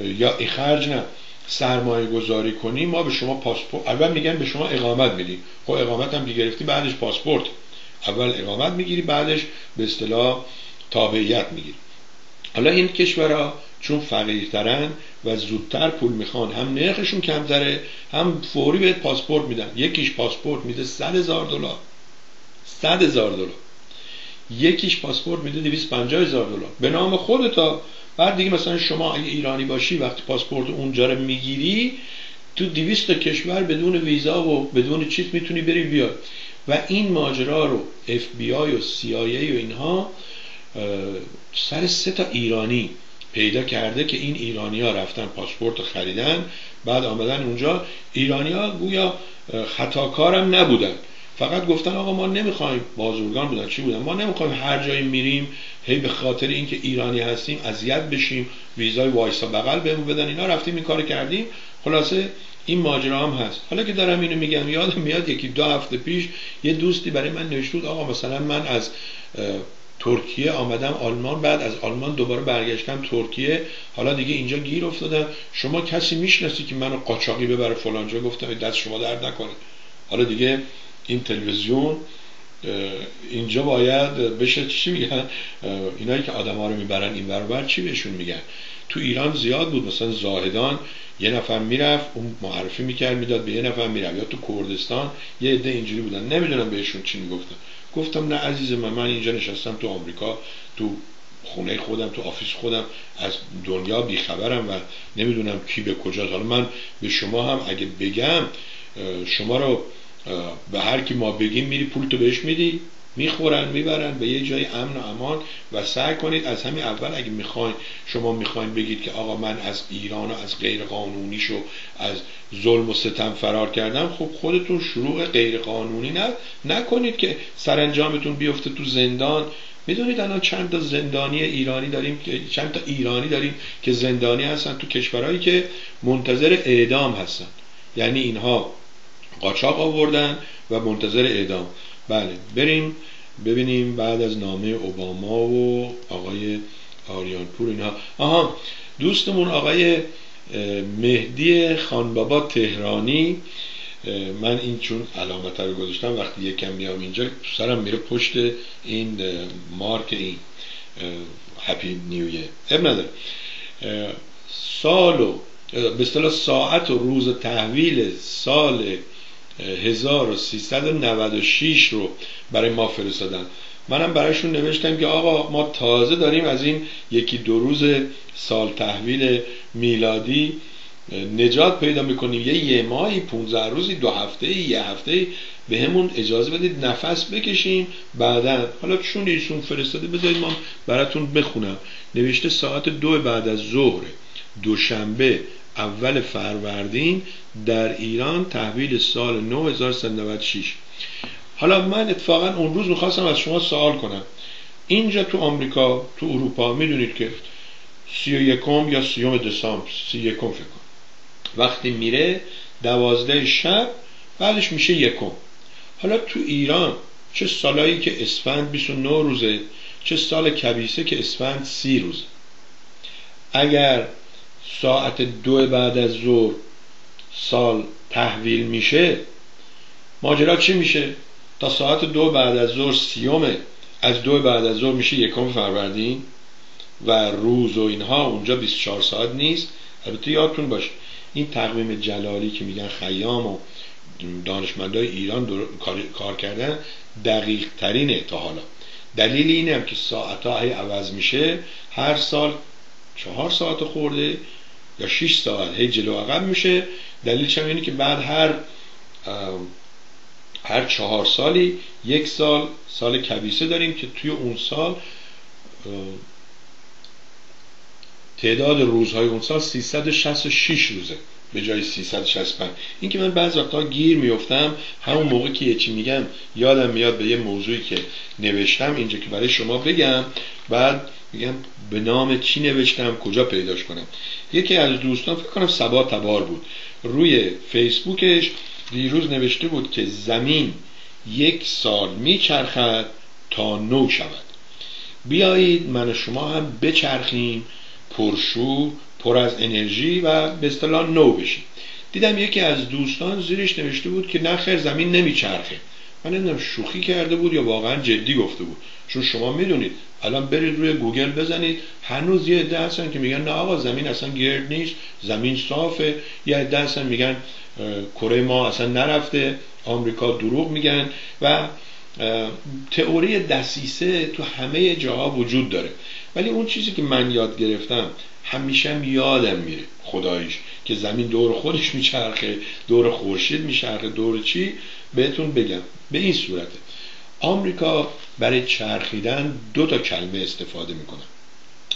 یا خرج نه سرمایه گذاری کنی ما به شما پاسپورت اول میگن به شما اقامت میدیم. خب اقامت هم گرفتی بعدش پاسپورت. اول اقامت می‌گیری بعدش به اصطلاح تابعیت می‌گیری. حالا این کشورها چون فقیرترن و زودتر پول می‌خوان هم نرخشون کمتره هم فوری بهت پاسپورت میدن. یکیش پاسپورت میده صد هزار دلار. صد هزار دلار. یکیش پاسپورت میده 250 هزار دلار. به نام خودتا بعد دیگه مثلا شما اگه ایرانی باشی وقتی پاسپورت اونجا رو می‌گیری تو 200 تا کشور بدون ویزا و بدون چیز می‌تونی بری بیای و این ماجرا رو اف بی آی و سی آی ای و اینها سر سه تا ایرانی پیدا کرده که این ایرانی ها رفتن پاسپورت خریدن بعد آمدن اونجا. ایرانی ها گویا خطاکارم نبودن. فقط گفتن آقا ما نمی‌خوایم بازرگان بودن. چی بودن؟ ما نمی‌خوایم هر جایی میریم هی به خاطر اینکه ایرانی هستیم اذیت بشیم ویزای وایسا بغل بهمون بدن. اینا رفتیم این کار کردیم. خلاصه این ماجرا هم هست. حالا که دارم اینو میگم یادم میاد یکی دو هفته پیش یه دوستی برای من نوشت آقا مثلا من از ترکیه آمدم آلمان بعد از آلمان دوباره برگشتم ترکیه. حالا دیگه اینجا گیر افتادم. شما کسی می‌شناسی که منو قاچاقی ببره فلان جا؟ گفتم دست شما درد نکنه. حالا دیگه این تلویزیون اینجا باید بشه چی میگن؟ اینایی که آدم ها رو می‌برن این برابر چی بهشون میگن؟ تو ایران زیاد بود مثلا زاهدان یه نفر می‌رفت اون معرفی می‌کرد می‌داد به یه نفر می‌رفت. یا تو کردستان یه عده اینجوری بودن. نمی‌دونم بهشون چی می‌گفتن. گفتم نه عزیز من من اینجا نشستم تو آمریکا تو خونه خودم تو office خودم از دنیا بیخبرم و نمی‌دونم کی به کجاست. حالا من به شما هم اگه بگم شما رو به هر کی ما بگیم میری پولتو بهش میدی می‌خورن می‌برن به یه جای امن و امان و سعی کنید از همین اول اگه می‌خواین شما می‌خواین بگید که آقا من از ایران و از غیر قانونیشو از ظلم و ستم فرار کردم خب خودتون شروع غیر قانونی نه نکنید که سرانجامتون بیفته تو زندان. می‌دونید الان چند تا زندانی ایرانی داریم که چند تا ایرانی داریم که زندانی هستن تو کشورهایی که منتظر اعدام هستن. یعنی اینها قاچاق آوردن و منتظر اعدام. بله بریم ببینیم بعد از نامه اوباما و آقای آریانپور اینها. آها دوستمون آقای مهدی خانبابا تهرانی من این چون علامت رو گذاشتم وقتی یکم میام اینجا سرم میره پشت این مارک این هپی نیویه اب نداره. سال و به ساعت و روز تحویل سال 1396 رو برای ما فرستادن. منم برایشون نوشتم که آقا ما تازه داریم از این یکی دو روز سال تحویل میلادی نجات پیدا می‌کنیم. یه یه ماهی 15 روزی دو هفته یه هفته به همون اجازه بدید نفس بکشیم. بعدا حالا چون ایشون فرستاده بذارید ما براتون بخونم. نوشته ساعت دو بعد از ظهر دوشنبه اول فروردین در ایران تحویل سال 9396 حالا من اتفاقا اون روز می‌خواستم از شما سوال کنم. اینجا تو آمریکا تو اروپا می‌دونید که سی و یکم یا سیوم دسامبر سی یکم فکر کن وقتی میره دوازده شب بعدش میشه یکم. حالا تو ایران چه سالایی که اسفند 29 روزه چه سال کبیسه که اسفند 30 روزه. اگر ساعت دو بعد از ظهر سال تحویل میشه ماجرا چی میشه؟ تا ساعت دو بعد از ظهر سیومه. از دو بعد از ظهر میشه یکم فروردین و روز و اینها. اونجا 24 ساعت نیست. البته یادتون باشه این تقویم جلالی که میگن خیام و دانشمندای ایران کار کردن دقیق ترینه تا حالا. دلیل اینه هم که ساعت ها عوض میشه. هر سال چهار ساعت خورده. یا 6 ساعت هی جلو عقب میشه. دلیلش هم اینه که بعد هر هر چهار سالی یک سال سال کبیسه داریم که توی اون سال تعداد روزهای اون سال 366 روزه. به جای 365 این که من بعض وقتا گیر میفتم همون موقع که یه چی میگم یادم میاد به یه موضوعی که نوشتم اینجا که برای شما بگم بعد میگم به نام چی نوشتم کجا پیداش کنم. یکی از دوستان فکر کنم سبا تبار بود. روی فیسبوکش دیروز نوشته بود که زمین یک سال میچرخد تا نو شود. بیایید من و شما هم بچرخیم پرشو پر از انرژی و به اصطلاح نو بشیم دیدم یکی از دوستان زیرش نوشته بود که نخیر زمین نمیچرخه. من نمی‌دونم شوخی کرده بود یا واقعا جدی گفته بود. چون شما می‌دونید الان برید روی گوگل بزنید هنوز یه عده هستن که میگن نه آقا زمین اصلا گرد نیست زمین صافه. یه عده هستن میگن کره ما اصلا نرفته آمریکا دروغ میگن و تئوری دسیسه تو همه جاها وجود داره. ولی اون چیزی که من یاد گرفتم همیشه یادم میره خدایش که زمین دور خودش میچرخه دور خورشید میچرخه. دور چی؟ بهتون بگم. به این صورته. آمریکا برای چرخیدن دو تا کلمه استفاده می‌کنه.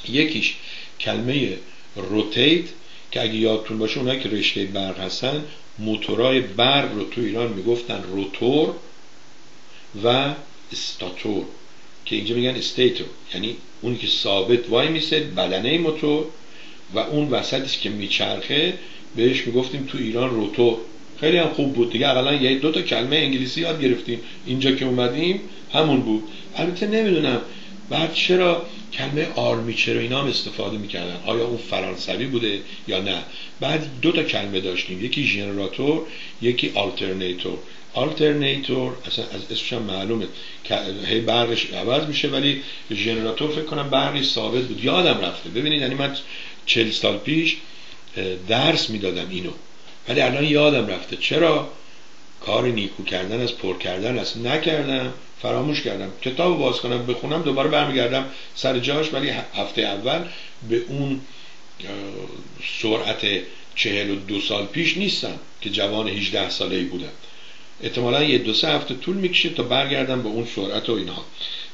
یکیش کلمه روتیت که اگه یادتون باشه اونایی که رشته برق هستن موتورای برق رو تو ایران می‌گفتن روتور و استاتور که اینجا میگن stator یعنی اونی که ثابت وای میسه بدنه موتور و اون وسطش که میچرخه بهش می‌گفتیم تو ایران روتور خیلی هم خوب بود دیگه. اقلا یه دو تا کلمه انگلیسی یاد گرفتیم. اینجا که اومدیم همون بود. البته نمی‌دونم بعد چرا کلمه آرمیچر را اینا هم استفاده می‌کردن؟ آیا اون فرانسوی بوده یا نه؟ بعد دو تا کلمه داشتیم. یکی ژنراتور یکی alternator آلترنیتور اصلا از اسمش هم معلومه. هی برقش عوض میشه ولی ژنراتور فکر کنم برقی ثابت بود. یادم رفته. ببینید یعنی من چل سال پیش درس می‌دادم اینو. ولی الان یادم رفته. چرا؟ کار نیکو کردن از پر کردن از نکردم فراموش کردم. کتاب باز کنم بخونم دوباره برمیگردم سر جاش. ولی هفته اول به اون سرعت چهل و دو سال پیش نیستم که جوان 18 ساله ای بودم. احتمالا یه دو سه هفته طول می‌کشه تا برگردم به اون سرعت و اینها.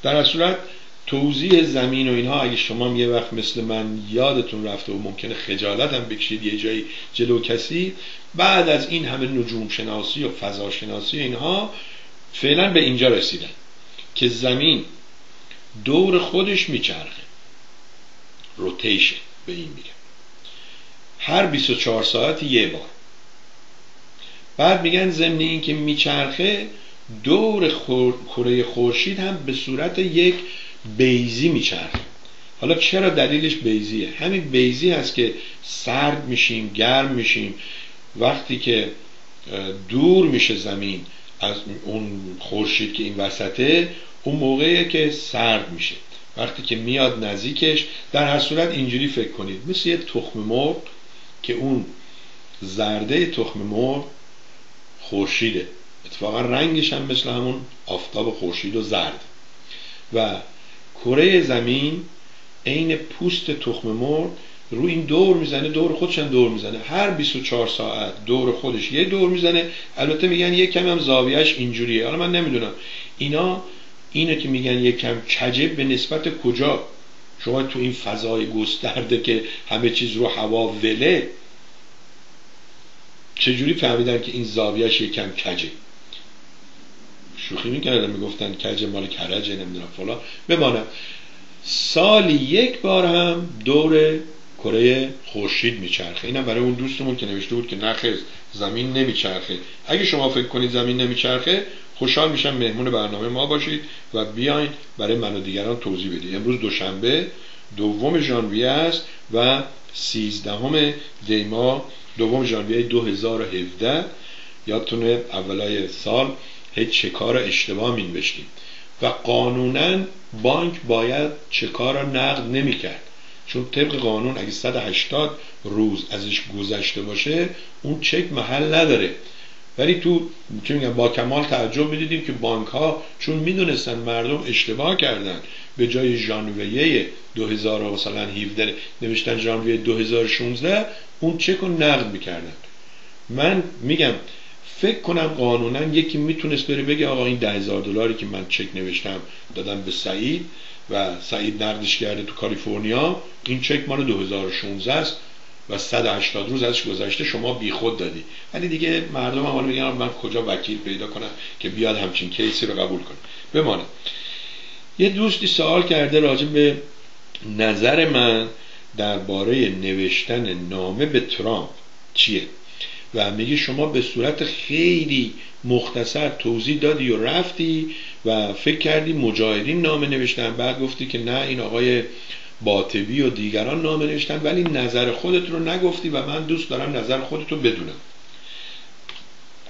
در صورت توضیح زمین و اینها اگه شما یه وقت مثل من یادتون رفته و ممکنه خجالت هم بکشید یه جایی جلو کسی بعد از این همه نجوم شناسی و فضا شناسی اینها فعلا به اینجا رسیدن که زمین دور خودش میچرخه. روتیشن به این میگه. هر 24 ساعت یه بار. بعد میگن ضمن این که میچرخه دور کره خورشید هم به صورت یک بیزی میچرخه. حالا چرا دلیلش بیزیه همین بیزی هست که سرد میشیم گرم میشیم. وقتی که دور میشه زمین از اون خورشید که این وسطه اون موقعی که سرد میشه. وقتی که میاد نزدیکش در هر صورت اینجوری فکر کنید. مثل یه تخم مرغ که اون زرده تخم مرغ خورشیده. اتفاقا رنگش هم مثل همون آفتاب خورشید و زرد. و کره زمین عین پوست تخم مرغ رو این دور می‌زنه دور خودش هم دور می‌زنه. هر 24 ساعت دور خودش یه دور می‌زنه. البته میگن یه کم هم زاویهش اینجوریه. حالا من نمی‌دونم. اینا اینه که میگن یه کم کجه به نسبت کجا؟ شما تو این فضای گسترده که همه چیز رو هوا وله چجوری فهمیدن که این زاویهش یکم کجه؟ شوخی می‌کردن می‌گفتن کج مال کرجه نمی‌دونم فلان. بمانم. سالی یک بار هم دور کره خورشید میچرخه. اینم برای اون دوستمون که نوشته بود که نخیر زمین نمیچرخه. اگه شما فکر کنید زمین نمیچرخه خوشحال میشم مهمون برنامه ما باشید و بیاین برای من و دیگران توضیح بدید. امروز دوشنبه دوم ژانویه است و سیزدهم دیما دوم ژانویه 2017 یادتونه اولای سال هیچ شکار اشتباه می و قانونا بانک باید چکار را نقد نمی‌کرد. چون طبق قانون اگه 180 روز ازش گذشته باشه اون چک محل نداره. ولی تو چه میگم با کمال تعجب می‌دیدیم که بانک ها چون می‌دونستن مردم اشتباه کردن به جای ژانویه 2017 نوشتن ژانویه 2016 اون چک رو نقد می‌کردن. من میگم فکر کنم قانونا یکی می‌تونست بره بگه آقا این ده هزار دلاری که من چک نوشتم دادم به سعید و سعید نقدش کرده تو کالیفرنیا این چک مال 2016 است. و 180 روز ازش گذشته شما بیخود دادی. ولی دیگه مردم هم میگن من کجا وکیل پیدا کنم که بیاد همچین کیسی رو قبول کنه. بمانه. یه دوستی سوال کرده راجع به نظر من درباره نوشتن نامه به ترامپ چیه؟ و میگه شما به صورت خیلی مختصر توضیح دادی و رفتی و فکر کردی مجاهدین نامه نوشتن بعد گفتی که نه این آقای باطبی و دیگران نامه نوشتن ولی نظر خودت رو نگفتی و من دوست دارم نظر خودت رو بدونم.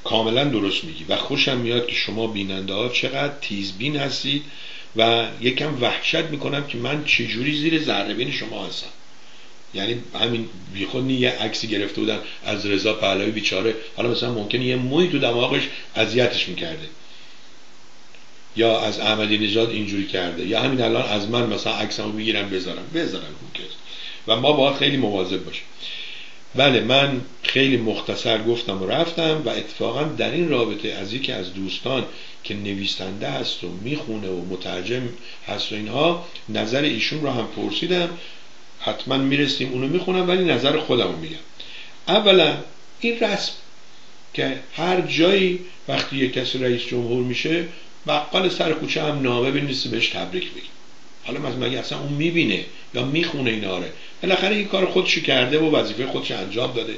کاملا درست میگی و خوشم میاد که شما بیننده ها چقدر تیزبین هستید و یکم وحشت می‌کنم که من چجوری زیر ذره شما هستم. یعنی همین بیخود یه عکسی گرفته بودن از رضا پهلوی بیچاره. حالا مثلا ممکنه یه موی تو دماغش اذیتش می‌کرده. یا از احمدی نژاد اینجوری کرده یا همین الان از من مثلا عکسمو بگیرم بذارم. بذارم و ما باید خیلی مواظب باشیم. بله من خیلی مختصر گفتم و رفتم و اتفاقا در این رابطه از یکی از دوستان که نویسنده هست و می‌خونه و مترجم هست و اینها نظر ایشون رو هم پرسیدم. حتما می‌رسیم اونو می‌خونم ولی نظر خودم رو میگم. اولا این رسم که هر جایی وقتی یک کسی رئیس جمهور میشه بقال سر کوچه هم نامه بنویسه بهش تبریک بگیم. حالا مگه اصلا اون می‌بینه یا می‌خونه اینا رو؟ بالاخره این کار خودش کرده و وظیفه خودش انجام داده.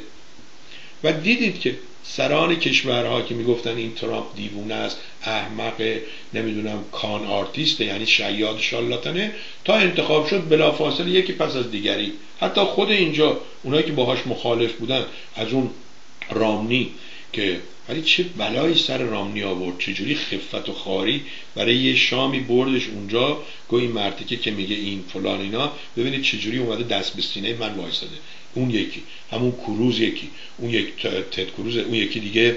و دیدید که سران کشورها که می‌گفتن این ترامپ دیوونه است احمق نمی‌دونم کان آرتیسته یعنی شیاد شالاتنه تا انتخاب شد بلافاصله یکی پس از دیگری. حتی خود اینجا اونایی که باهاش مخالف بودن از اون رامنی که ولی چه بلایی سر رامنی آورد؟ چجوری خفت و خاری برای یه شامی بردش اونجا؟ گویی مرتکه که میگه این فلان اینا ببینید چجوری اومده دست به سینه من وایساده اون یکی. همون کروز یکی. اون یک تد کروز اون یکی دیگه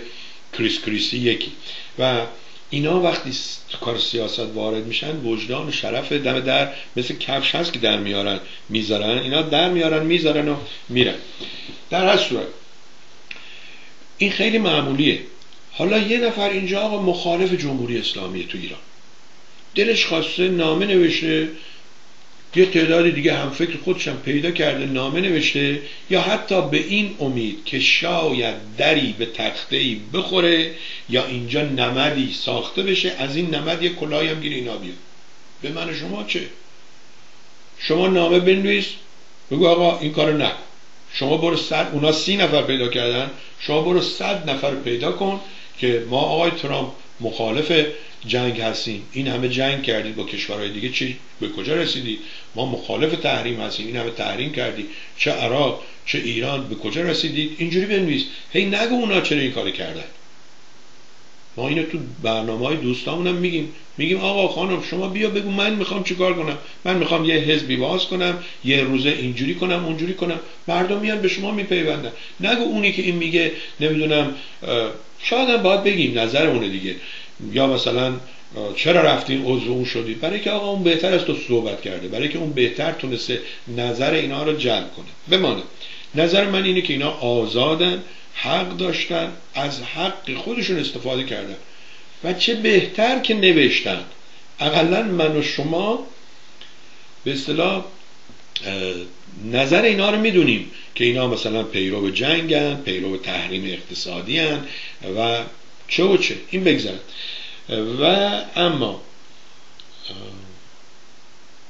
کریس کریسی یکی. و اینا وقتی کار سیاست وارد میشن وجدان و شرف دم در مثل کفش هست که در میارن. می‌ذارن. اینا در میارن می‌ذارن و میرن. در هر صورت این خیلی معمولیه. حالا یه نفر اینجا آقا مخالف جمهوری اسلامی تو ایران. دلش خواسته نامه نوشته یه تعداد دیگه هم فکر خودشم پیدا کرده نامه نوشته یا حتی به این امید که شاید دری به تخته بخوره یا اینجا نمدی ساخته بشه از این نمد یه کلاهی هم گیر اینا بیاد. به من شما چه؟ شما نامه بنویس بگو آقا این کارو نکن. شما برو صد اونا سی نفر پیدا کردن. شما برو صد نفر پیدا کن که ما آقای ترامپ مخالف جنگ هستیم. این همه جنگ کردید با کشورهای دیگه. چی؟ به کجا رسیدید ما مخالف تحریم هستیم. این همه تحریم کردی. چه عراق چه ایران به کجا رسیدید اینجوری بنویس. هی نگو اونا چرا این کار کردن. ما اینو تو برنامه های دوستامونم میگیم. میگیم آقا خانم شما بیا بگو من می‌خوام چیکار کنم؟ من می‌خوام یه حزبی باز کنم یه روزه اینجوری کنم اونجوری کنم. مردم میان به شما میپیوندن. نگو اونی که این میگه نمی‌دونم شاید هم باید بگیم نظر اونه دیگه. یا مثلا چرا رفتین عضو اون شدید برای که آقا اون بهتر از تو صحبت کرده. برای که اون بهتر تونسته نظر اینا رو جلب کنه. بمانه. نظر من اینه که اینا آزادن. حق داشتن از حق خودشون استفاده کردن. و چه بهتر که نوشتن. اقلا من و شما به اصطلاح نظر اینا رو می‌دونیم که اینا مثلا پیرو جنگن پیرو تحریم اقتصادی هن و چه و چه. این بگذارد و اما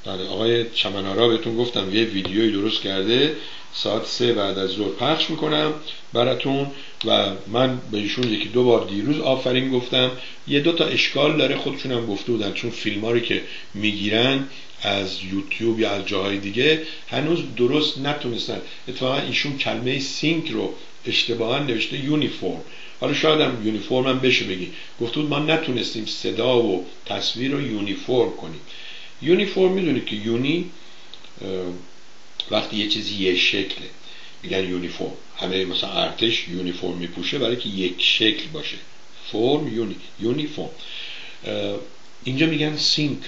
بله آقای چمنارا بهتون گفتم یه ویدیویی درست کرده. ساعت سه بعد از ظهر پخش می‌کنم براتون و من به ایشون یکی دو بار دیروز آفرین گفتم. یه دو تا اشکال داره خودشونم گفته بودن چون فیلم که می‌گیرن از یوتیوب یا از جاهای دیگه هنوز درست نتونستن. اتفاقا ایشون کلمه سینک رو اشتباها نوشته یونیفورم. حالا شاید هم یونیفورم هم بشه بگی. گفته بود ما نتونستیم صدا و تصویر رو یونیفورم کنیم. یونیفورم می‌دونید که uni وقتی یه چیزی یه شکله. میگن یونیفورم همه مثلا ارتش یونیفورم میپوشه برای که یک شکل باشه. فرم uni یونیفورم اینجا میگن sync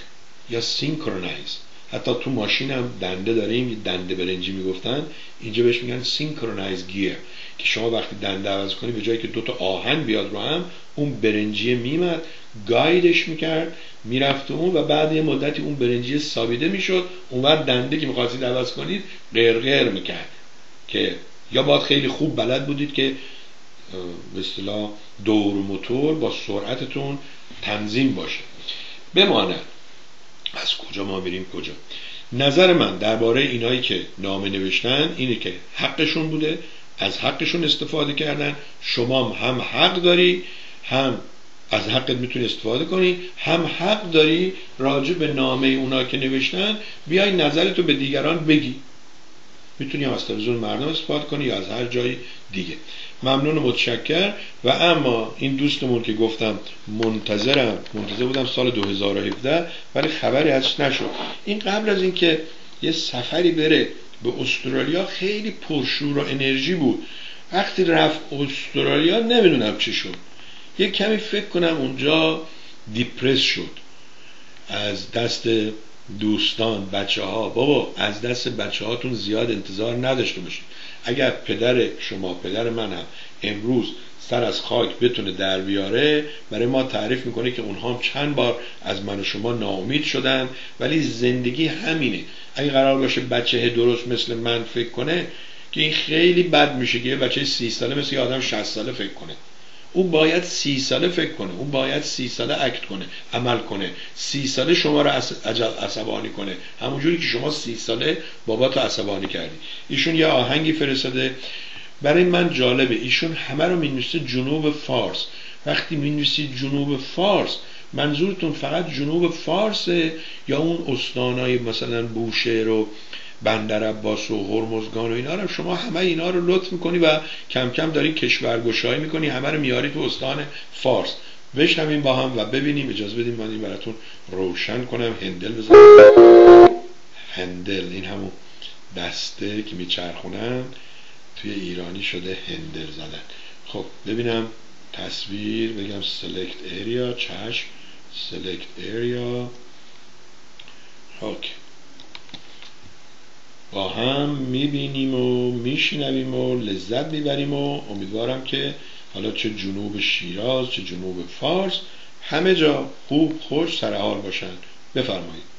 یا synchronize. حتی تو ماشین هم دنده داریم دنده برنجی می‌گفتن. اینجا بهش میگن synchronize gear. که شما وقتی دنده عوض کنی به جایی که دوتا آهن بیاد رو هم اون برنجی میمد گایدش می‌کرد می‌رفت اون و بعد یه مدتی اون برنجی سابیده می‌شد. اونور دنده که می‌خواستید عوض کنید غرغر می‌کرد. که یا باید خیلی خوب بلد بودید که به اصطلاح دور موتور با سرعتتون تنظیم باشه. بماند. از کجا ما بریم کجا؟ نظر من درباره اینایی که نامه نوشتن اینه که حقشون بوده. از حقشون استفاده کردن. شما هم حق داری هم از حقت می‌تونی استفاده کنی هم حق داری راجع به نامه اونا که نوشتن بیای نظرتو به دیگران بگی. می‌تونی از تلویزیون مردم استفاده کنی یا از هر جای دیگه. ممنون و متشکر و اما این دوستمون که گفتم منتظرم منتظر بودم سال 2017 ولی خبری ازش نشد. این قبل از اینکه یه سفری بره به استرالیا خیلی پرشور و انرژی بود. وقتی رفت استرالیا نمی‌دونم چی شد. یه کمی فکر کنم اونجا دیپرس شد. از دست دوستان بچه ها بابا از دست بچه هاتون زیاد انتظار نداشته باشید. اگر پدر شما پدر منم امروز سر از خاک بتونه در بیاره برای ما تعریف می‌کنه که اونها هم چند بار از من و شما ناامید شدن. ولی زندگی همینه. اگه قرار باشه بچه درست مثل من فکر کنه که این خیلی بد میشه که یه بچه سی ساله مثل یه آدم 60 ساله فکر کنه. او باید سی ساله فکر کنه او باید سی ساله اکت کنه عمل کنه. سی ساله شما رو عصبانی کنه. همونجوری که شما سی ساله بابا تو عصبانی کردی. ایشون یه آهنگی فرستاده. برای من جالبه ایشون همه رو می‌نویسه جنوب فارس. وقتی می‌نویسید جنوب فارس منظورتون فقط جنوب فارس یا اون استانای مثلا بوشهر و بندر عباس و هرمزگان و اینا رو شما همه اینا رو لطف می‌کنی و کم کم داری کشورگشایی می‌کنی همه رو میاری تو استان فارس. بشنویم با هم و ببینیم اجازه بدیم من این براتون روشن کنم. هندل بزنم. هندل این همون دسته که میچرخونن توی ایرانی شده هندل زدن. خب ببینم تصویر بگم سلکت ایریا چشم سلکت ایریا اوکی. با هم می‌بینیم و میشنویم و لذت می‌بریم و امیدوارم که حالا چه جنوب شیراز چه جنوب فارس همه جا خوب خوش سرحال باشن. بفرمایید.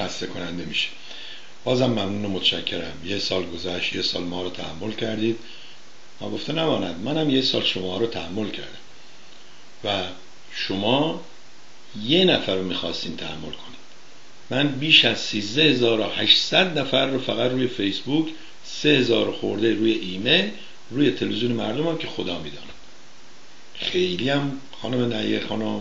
خسته کننده میشه. بازم ممنون و متشکرم. یه سال گذشت یه سال ما رو تحمل کردید. ما گفته نماند. منم یه سال شما رو تحمل کردم. و شما یه نفر رو می‌خواستین تحمل کنید. من بیش از 13800 نفر رو فقط روی فیسبوک 3000 خورده روی ایمیل روی تلویزیون مردم هم که خدا می‌دانم خیلی هم خانم نیه خانم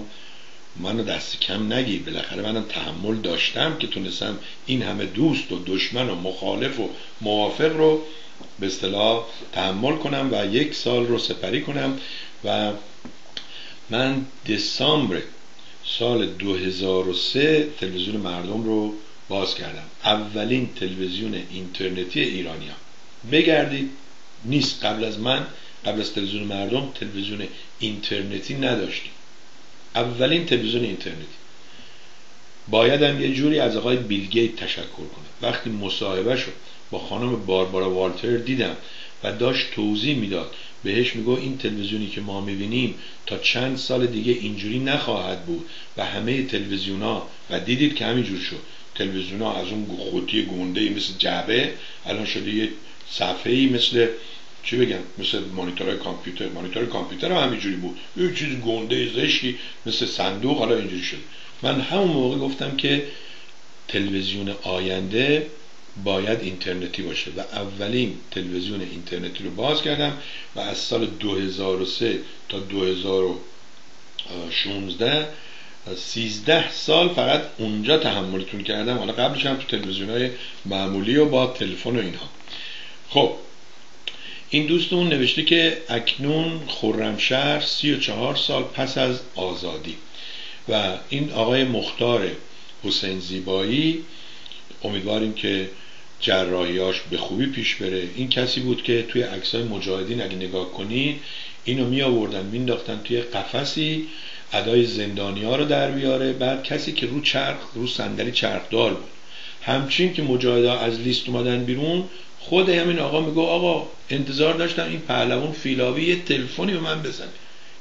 منو دست کم نگی. بالاخره منم تحمل داشتم که تونستم این همه دوست و دشمن و مخالف و موافق رو به اصطلاح تحمل کنم و یک سال رو سپری کنم. و من دسامبر سال 2003 تلویزیون مردم رو باز کردم. اولین تلویزیون اینترنتی ایرانیا. بگردید. نیست. قبل از من قبل از تلویزیون مردم تلویزیون اینترنتی نداشتیم. اولین تلویزیون اینترنتی. بایدم یه جوری از آقای بیلگیت تشکر کنم وقتی مصاحبه شد با خانم باربارا والتر دیدم و داشت توضیح می‌داد. بهش میگو این تلویزیونی که ما می‌بینیم تا چند سال دیگه اینجوری نخواهد بود و همه تلویزیون ها و دیدید که همینجور شد. تلویزیون ها از اون خوتی گونده مثل جعبه الان شده یه صفحه ای مثل چی بگم مثل مانیتورهای کامپیوتر. مانیتور کامپیوتر هم همینجوری بود. یه چیز گنده زشتی مثل صندوق حالا اینجوری شد. من همون موقع گفتم که تلویزیون آینده باید اینترنتی باشه و اولین تلویزیون اینترنتی رو باز کردم و از سال 2003 تا 2016 سیزده سال فقط اونجا تحملتون کردم. حالا قبلش هم تو تلویزیون های معمولی و با تلفن و اینها. خب این دوستمون نوشته که اکنون خرمشهر سی و چهار سال پس از آزادی. و این آقای مختار حسین زیبایی امیدواریم که جراحیاش به خوبی پیش بره. این کسی بود که توی عکسای مجاهدین اگه نگاه کنید اینو می آوردن مینداختن توی قفسی ادای زندانی ها رو در بیاره. بعد کسی که رو چرخ رو صندلی چرخدار بود. همچین که مجاهدا از لیست اومدن بیرون خود همین آقا میگو آقا انتظار داشتم این پهلوان فیلاوی یه تلفنی به من بزنه.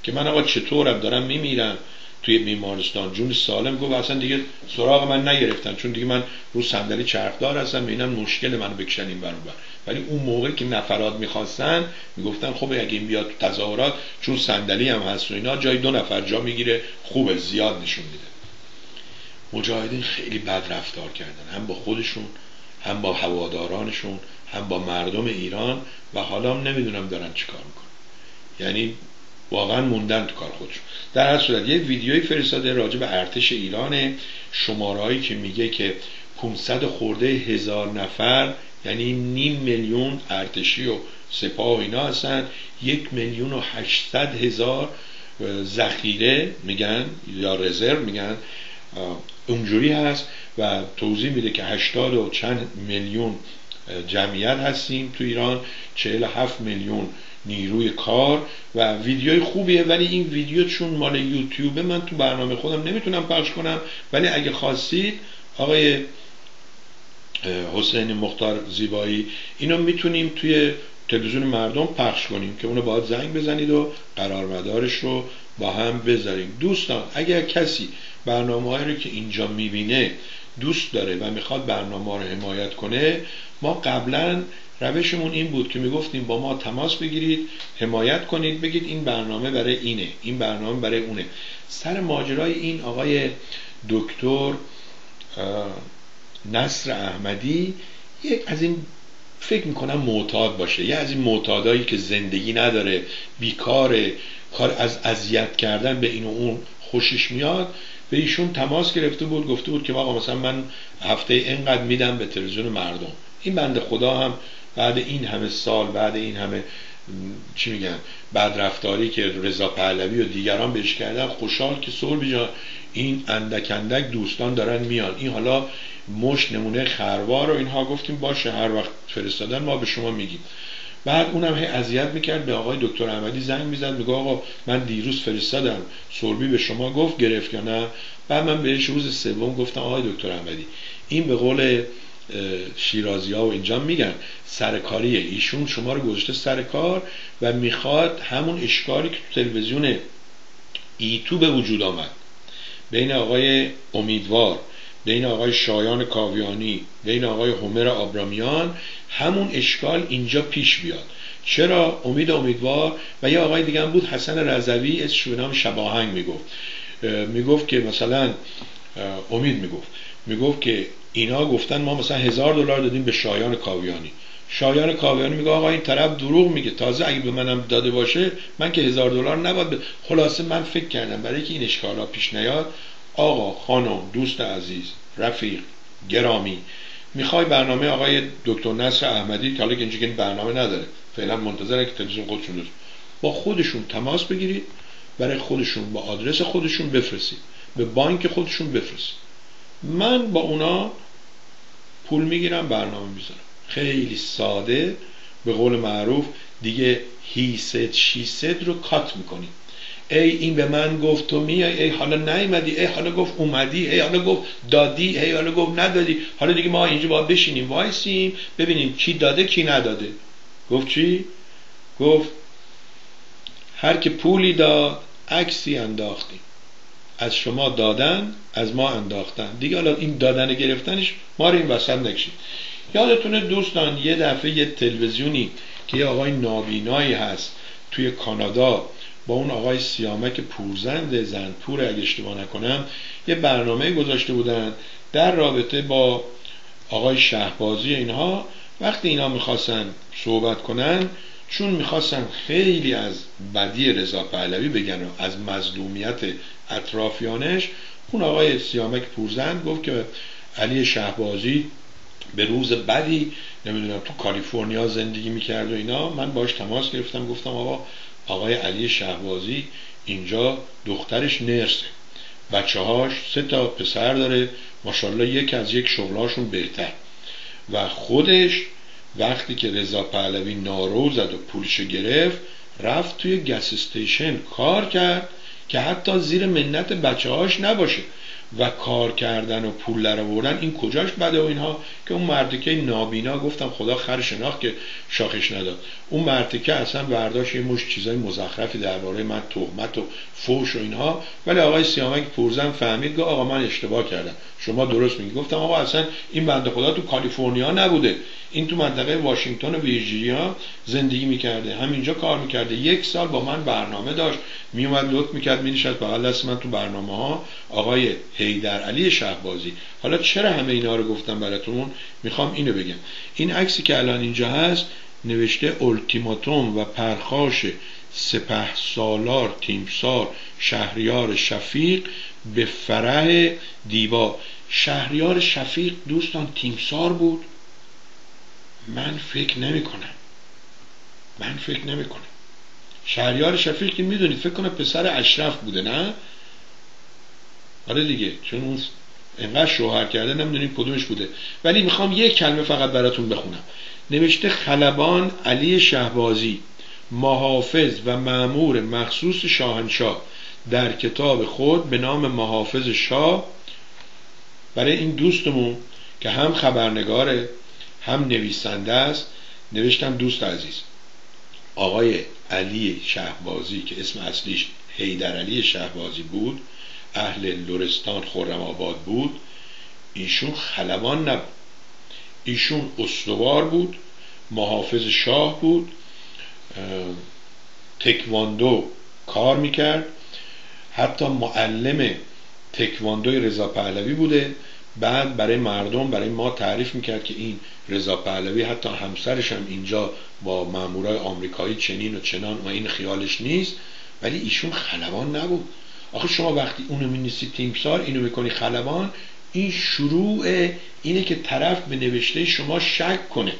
که من آقا چطورم دارم میمیرم توی بیمارستان. جون سالم گفت اصلا دیگه سراغ من نگرفتن چون دیگه من رو صندلی چرخدار هستم ببینم مشکل منو بکشن این برون ولی اون موقع که نفرات می‌خواستن می‌گفتن خب اگه این بیاد تو تظاهرات چون صندلی هم هست و اینا جای دو نفر جا می‌گیره خوبه زیاد نشون میده. مجاهدین خیلی بد رفتار کردن هم با خودشون هم با هوادارانشون هم با مردم ایران و حالا هم نمی‌دونم دارن چیکار می‌کنن. یعنی واقعا موندن تو کار خودشون. در هر صورت یه ویدیوی فرستاده راجع به ارتش ایران شمارهایی که میگه که 500 خورده هزار نفر یعنی نیم میلیون ارتشی و سپاه و اینا هستن. یک میلیون و هشتصد هزار ذخیره میگن یا رزرو میگن اونجوری هست و توضیح میده که هشتاد و چند میلیون جمعیت هستیم تو ایران 47 میلیون نیروی کار و ویدیوی خوبیه ولی این ویدیو چون مال یوتیوبه من تو برنامه خودم نمی‌تونم پخش کنم. ولی اگه خواستید آقای حسین مختار زیبایی اینو می‌تونیم توی تلویزیون مردم پخش کنیم که اونو باید زنگ بزنید و قرارمدارش رو با هم بذاریم. دوستان اگر کسی برنامه رو که اینجا می‌بینه دوست داره و می‌خواد برنامه رو حمایت کنه ما قبلا روشمون این بود که می‌گفتیم با ما تماس بگیرید حمایت کنید بگید این برنامه برای اینه این برنامه برای اونه. سر ماجرای این آقای دکتر نصر احمدی یک از این فکر می‌کنم معتاد باشه. یه از این معتادایی که زندگی نداره بیکاره کار از اذیت کردن به این و اون خوشش میاد. به ایشون تماس گرفته بود گفته بود که آقا مثلا من هفته اینقدر میدم به تلویزیون مردم. این بنده خدا هم بعد این همه سال بعد این همه چی میگن بعد رفتاری که رضا پهلوی و دیگران بهش کردن خوشحال که سول بیجا این اندک اندک دوستان دارن میان. این حالا مش نمونه خروار و اینها گفتیم باشه هر وقت فرستادن ما به شما میگیم. بعد اونم هی اذیت می‌کرد به آقای دکتر احمدی زنگ می‌زد میگه آقا من دیروز فرستادم. سربی به شما گفت گرفت یا نه؟ بعد من بهش روز سوم گفتم آقای دکتر احمدی این به قول شیرازی ها و اینجا میگن سرکاریه ایشون شما رو گذاشته سر کار و می‌خواد همون اشکالی که تو تلویزیون ایتو به وجود آمد. بین آقای امیدوار بین آقای شایان کاویانی بین آقای همر آبرامیان همون اشکال اینجا پیش بیاد. چرا؟ امید امیدوار. و یه آقای دیگه هم بود حسن رضوی از نام شباهنگ می‌گفت. می‌گفت که مثلا امید می‌گفت. می‌گفت که اینا گفتن ما مثلا هزار دلار دادیم به شایان کاویانی. شایان کاویانی میگه آقا این طرف دروغ میگه. تازه اگه به منم داده باشه من که هزار دلار نباید خلاصه من فکر کردم. برای که این اشکالا پیش نیاد آقا خانم دوست عزیز رفیق گرامی می‌خوای برنامه آقای دکتر نصر احمدی که حالا اینجا برنامه نداره فعلا منتظر که تلویزیون خودشون دوست با خودشون تماس بگیرید برای خودشون با آدرس خودشون بفرستید به بانک خودشون بفرستید. من با اونا پول می‌گیرم برنامه می‌ذارم. خیلی ساده به قول معروف دیگه هیست شیست رو کات می‌کنیم ای این به من گفت تو میای ای حالا نیومدی ای حالا گفت اومدی ای حالا گفت دادی ای حالا گفت ندادی. حالا دیگه ما اینجا باید بشینیم وایسیم ببینیم کی داده کی نداده. گفت چی؟ گفت هر که پولی داد عکسی انداختیم. از شما دادن از ما انداختن. دیگه حالا این دادن گرفتنش ما رو این وسط نکشید. یادتونه دوستان یه دفعه یه تلویزیونی که یه آقای نابینایی هست توی کانادا با اون آقای سیامک پورزند زنپور اگه اشتباه نکنم یه برنامه گذاشته بودن در رابطه با آقای شهبازی اینها. وقتی اینا می‌خواستن صحبت کنن چون می‌خواستن خیلی از بدی رضا پهلوی بگن و از مظلومیت اطرافیانش اون آقای سیامک پورزند گفت که علی شهبازی به روز بدی نمی‌دونم تو کالیفرنیا زندگی می‌کرد و اینا. من باش تماس گرفتم گفتم آقا آقای علی شهبازی اینجا دخترش نرسه. بچه هاش سه تا پسر داره. ماشاءالله یک از یک شغلاشون بهتر. و خودش وقتی که رضا پهلوی نارو زد و پولش گرفت رفت توی گس استیشن کار کرد که حتی زیر منت بچه هاش نباشه. و کار کردن و پول در آوردن این کجاش بده و اینها؟ که اون مرتکه نابینا گفتم خدا خر شناخت که شاخش نداد. اون مرتکه اصلا برداشت یه مش چیزای مزخرفی درباره من تهمت و فوش و اینها. ولی آقای سیامک پورزن فهمید گفت آقا من اشتباه کردم. شما درست میگی. گفتم آقا اصلا این بنده خدا تو کالیفرنیا نبوده. این تو منطقه واشنگتن و ویرجینیا زندگی می‌کرده. همینجا کار می‌کرده. یک سال با من برنامه داشت. میومد لطف می‌کرد مینشست بغل دست من تو برنامه ها آقای حیدر علی شهبازی. حالا چرا همه اینا رو گفتم براتون؟ می‌خوام اینو بگم. این عکسی که الان اینجا هست نوشته التیماتوم و پرخاش سپه سالار تیمسار شهریار شفیق به فرح دیبا. شهریار شفیق دوستان تیمسار بود. من فکر نمی کنم من فکر نمی کنم شهریار شفیق که می‌دونید فکر کنم پسر اشرف بوده نه؟ آره دیگه چون اون انقدر شوهر کرده نمی‌دونیم کدومش بوده. ولی می‌خوام یک کلمه فقط براتون بخونم. نوشته خلبان علی شهبازی محافظ و معمور مخصوص شاهنشاه در کتاب خود به نام محافظ شاه. برای این دوستمون که هم خبرنگاره هم نویسنده است نوشتم دوست عزیز. آقای علی شهبازی که اسم اصلیش حیدر علی شهبازی بود اهل لورستان خورم آباد بود ایشون خلبان نبود. ایشون استوار بود محافظ شاه بود تکواندو کار می‌کرد. حتی معلم تکواندوی رضا پهلوی بوده. بعد برای مردم برای ما تعریف می‌کرد که این رضا پهلوی حتی همسرش هم اینجا با مامورای آمریکایی چنین و چنان و این خیالش نیست. ولی ایشون خلبان نبود. آخه شما وقتی اونو مینیسی تیمسار اینو می‌کنی خلبان این شروع اینه که طرف به نوشته شما شک کنه.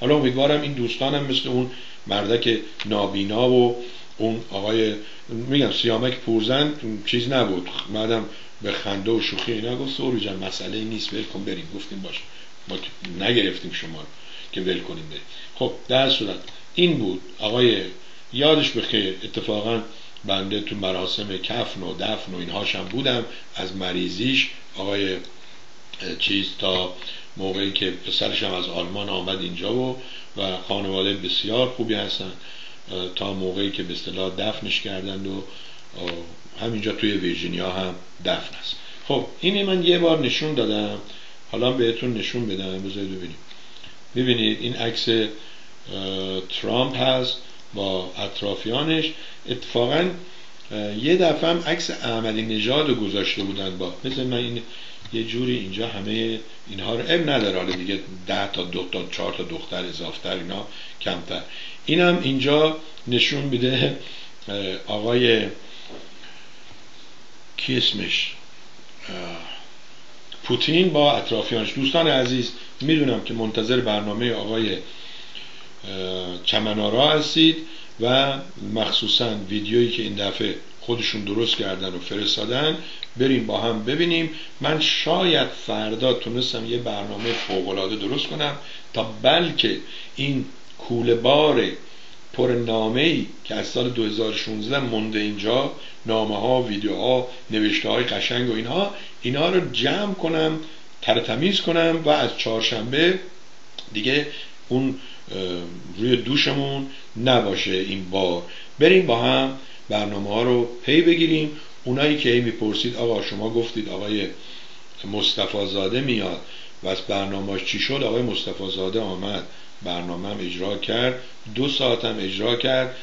حالا امیدوارم این دوستانم مثل اون مردک نابینا و اون آقای میگم سیامک پورزن چیز نبود. بعدم به خنده و شوخی اینا گفت سوری جان مسئله نیست ول کن بریم. گفتیم باش ما نگرفتیم شما که ول کنیم بریم. خب در صورت این بود. آقای یادش بخیر اتفاقا بنده تو مراسم کفن و دفن و اینهاشم بودم. از مریضیش آقای چیز تا موقعی که پسرش هم از آلمان آمد اینجا و و خانواده بسیار خوبی هستن. تا موقعی که به اصطلاح دفنش کردند و همینجا توی ویرجینیا هم دفن است خب این من یه بار نشون دادم. حالا بهتون نشون بدم. بذارید ببینید ببینید این عکس ترامپ هست. با اطرافیانش. اتفاقا یه دفعه هم عکس احمدی نژاد گذاشته بودن با مثل من این یه جوری اینجا همه اینها رو اب نداره. حالا دیگه ده تا دو تا چهار تا دختر اضافتر اینا کمتر. اینم اینجا نشون میده آقای کی اسمش؟ پوتین با اطرافیانش. دوستان عزیز می‌دونم که منتظر برنامه آقای چمنارا هستید و مخصوصا ویدیویی که این دفعه خودشون درست کردن و فرستادن بریم با هم ببینیم. من شاید فردا تونستم یه برنامه فوقالعاده درست کنم تا بلکه این کوله بار پر نامه ای که از سال 2016 مونده اینجا نامه ها ویدیو ها نوشته های قشنگ و اینها اینها رو جمع کنم ترتمیز کنم و از چهارشنبه دیگه اون روی دوشمون نباشه این بار. بریم با هم برنامه ها رو پی بگیریم. اونایی که می‌پرسید آقا شما گفتید آقای مصطفی زاده میاد. و از برنامهش چی شد؟ آقای مصطفی زاده آمد برنامه هم اجرا کرد. دو ساعت هم اجرا کرد.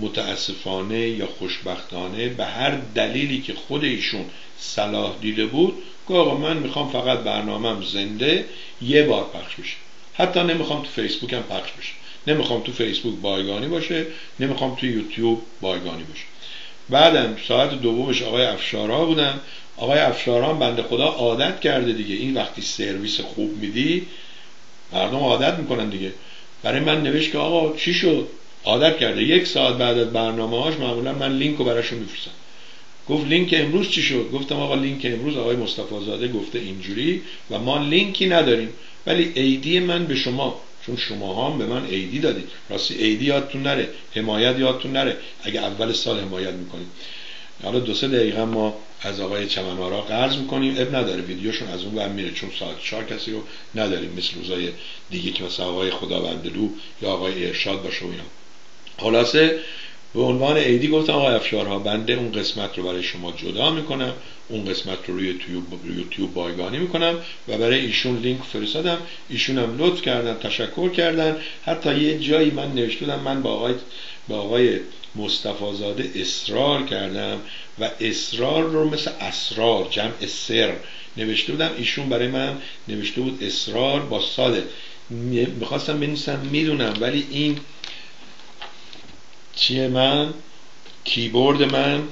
متاسفانه یا خوشبختانه به هر دلیلی که خود ایشون صلاح دیده بود گفت آقا من می‌خوام فقط برنامهم زنده یه بار پخش بشه. حتی نمی‌خوام تو فیسبوک هم پخش بشه. نمی‌خوام تو فیسبوک بایگانی باشه نمی‌خوام تو یوتیوب بایگانی باشه. بعدم ساعت دومش آقای افشارا بودن آقای افشاران بنده خدا عادت کرده دیگه. این وقتی سرویس خوب میدی مردم عادت می‌کنن دیگه. برای من نوشت که آقا چی شد؟ عادت کرده. یک ساعت بعد از برنامه هاش معمولا من لینک رو براشون میفرستم. گفت لینک امروز چی شد؟ گفتم آقا لینک امروز آقای مصطفی زاده گفته اینجوری و ما لینکی نداریم. ولی ایدی من به شما چون شما هم به من ایدی دادید. راستی ایدی یادتون نره. حمایت یادتون نره. اگه اول سال حمایت می‌کنید. حالا دو سه دقیقه ما از آقای چمنارا قرض می‌کنیم. اب نداره. ویدیوشون از اون ور میره. چون ساعت چهار کسی رو نداریم. مثل روزای دیگه که مثلا آقای خداوندلو یا آقای ارشاد باشه و اینا. خلاصه به عنوان ایدی گفتم آقای افشارها بنده اون قسمت رو برای شما جدا می‌کنم. اون قسمت رو روی یوتیوب بایگانی می‌کنم و برای ایشون لینک فرستادم. ایشون هم لطف کردن تشکر کردن. حتی یه جایی من نوشتم من با آقای با آقای مصطفی زاده اصرار کردم و اصرار رو مثل اسرار جمع سر نوشته بودم. ایشون برای من نوشته بود اصرار با ساده می‌خواستم بنویسم می‌دونم ولی این چیه من؟ کیبورد من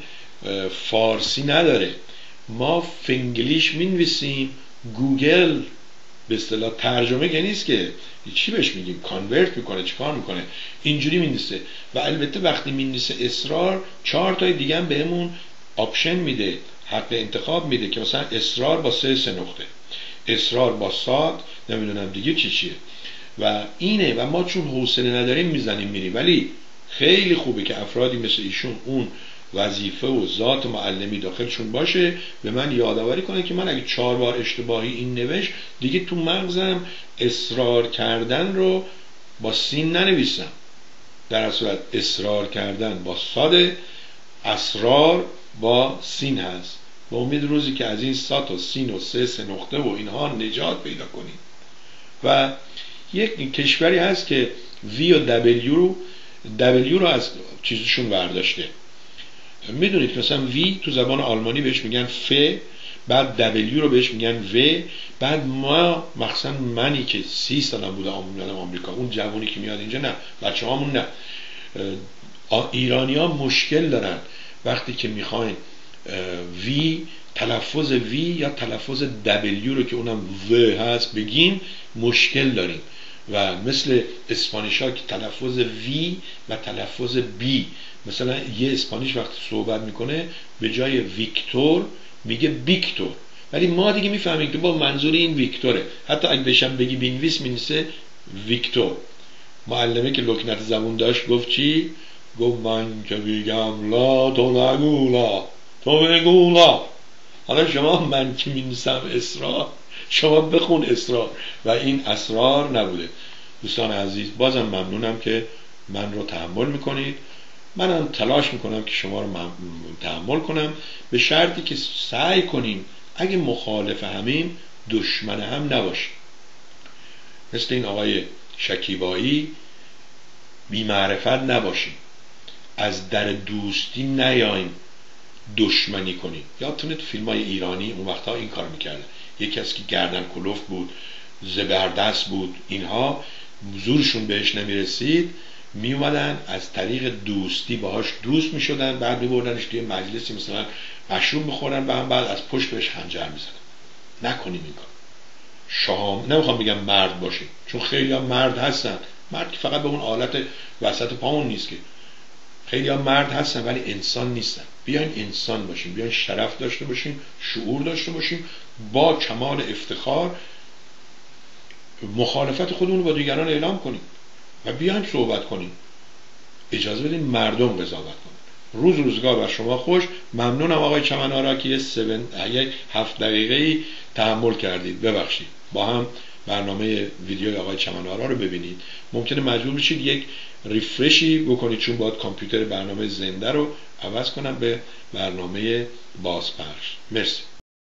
فارسی نداره. ما فنگلیش می‌نویسیم گوگل به اصطلاح ترجمه که نیست که. چی بهش میگیم؟ convert می‌کنه چیکار می‌کنه؟ اینجوری می‌نویسه. و البته وقتی می‌نویسه اصرار چهار تای دیگه هم بهمون option میده حق انتخاب میده که مثلا اصرار با ث سه نقطه. اصرار با صاد نمی‌دونم دیگه چی چیه. و اینه و ما چون حوصله نداریم می‌زنیم میریم. ولی خیلی خوبه که افرادی مثل ایشون اون وظیفه و ذات معلمی داخلشون باشه به من یادآوری کنه که من اگه چهار بار اشتباهی این نوشت دیگه تو مغزم اصرار کردن رو با سین ننویسم. در صورت اصرار کردن با ساده اسرار با سین هست. با امید روزی که از این سات و سین و سه سه نقطه و اینها نجات پیدا کنیم. و یک کشوری هست که وی و دبلیو رو دبلیو رو از چیزشون برداشته. می‌دونید که مثلا وی تو زبان آلمانی بهش میگن ف بعد دبلیو رو بهش میگن و بعد ما مخصوصا منی که سی سالم بوده آمریکا آمریکا. اون جوانی که میاد اینجا نه بچه هامون نه. ایرانی ها مشکل دارن. وقتی که می‌خواین وی تلفظ وی یا تلفظ دبلیو رو که اونم و هست بگیم مشکل داریم و مثل اسپانیش ها که تلفظ وی و تلفظ بی مثلا یه اسپانیش وقتی صحبت می‌کنه به جای ویکتور میگه بیکتور. ولی ما دیگه می‌فهمیم که با منظور این ویکتوره. حتی اگه بشم بگی بینویس مینیسه ویکتور. معلمه که لکنت زبون داشت گفت چی؟ گفت من که بیگم لا تو نگولا تو بگولا حالا شما من که می‌نویسم اسرار. شما بخون اسرار. و این اسرار نبوده. دوستان عزیز بازم ممنونم که من رو تحمل می‌کنید. منم تلاش می‌کنم که شما رو تحمل کنم. به شرطی که سعی کنیم اگه مخالف همیم دشمن هم نباشیم. مثل این آقای شکیبایی بیمعرفت نباشیم. از در دوستی نیایم دشمنی کنیم. یادتونه تو فیلم های ایرانی اون وقتها این کار می‌کردن. یکی از که گردن کلوف بود زبردست بود اینها زورشون بهش نمی‌رسید. می از طریق دوستی باهاش دوست می شدن بعد می توی مجلسی مثلا مشروب بخورن و هم بعد از پشت بهش خنجر می نکنیم این کار. شام نمی‌خوام بگم مرد باشیم چون خیلی هم مرد هستن. مرد که فقط به اون آلت وسط پامون نیست که. خیلی هم مرد هستن ولی انسان نیستن. بیاین انسان باشیم بیاین شرف داشته باشیم شعور داشته باشیم با کمال افتخار مخالفت خودمون با دیگران اعلام کنیم و بیایم صحبت کنیم. اجازه بدیم مردم قضاوت کنیم روز روزگار بر شما خوش. ممنونم آقای چمنارا که یک هفت دقیقه ای تحمل کردید. ببخشید. با هم برنامه ویدیو آقای چمنارا رو ببینید. ممکنه مجبور بشید یک ریفرشی بکنید چون باید کامپیوتر برنامه زنده رو عوض کنم به برنامه بازپخش مرسی.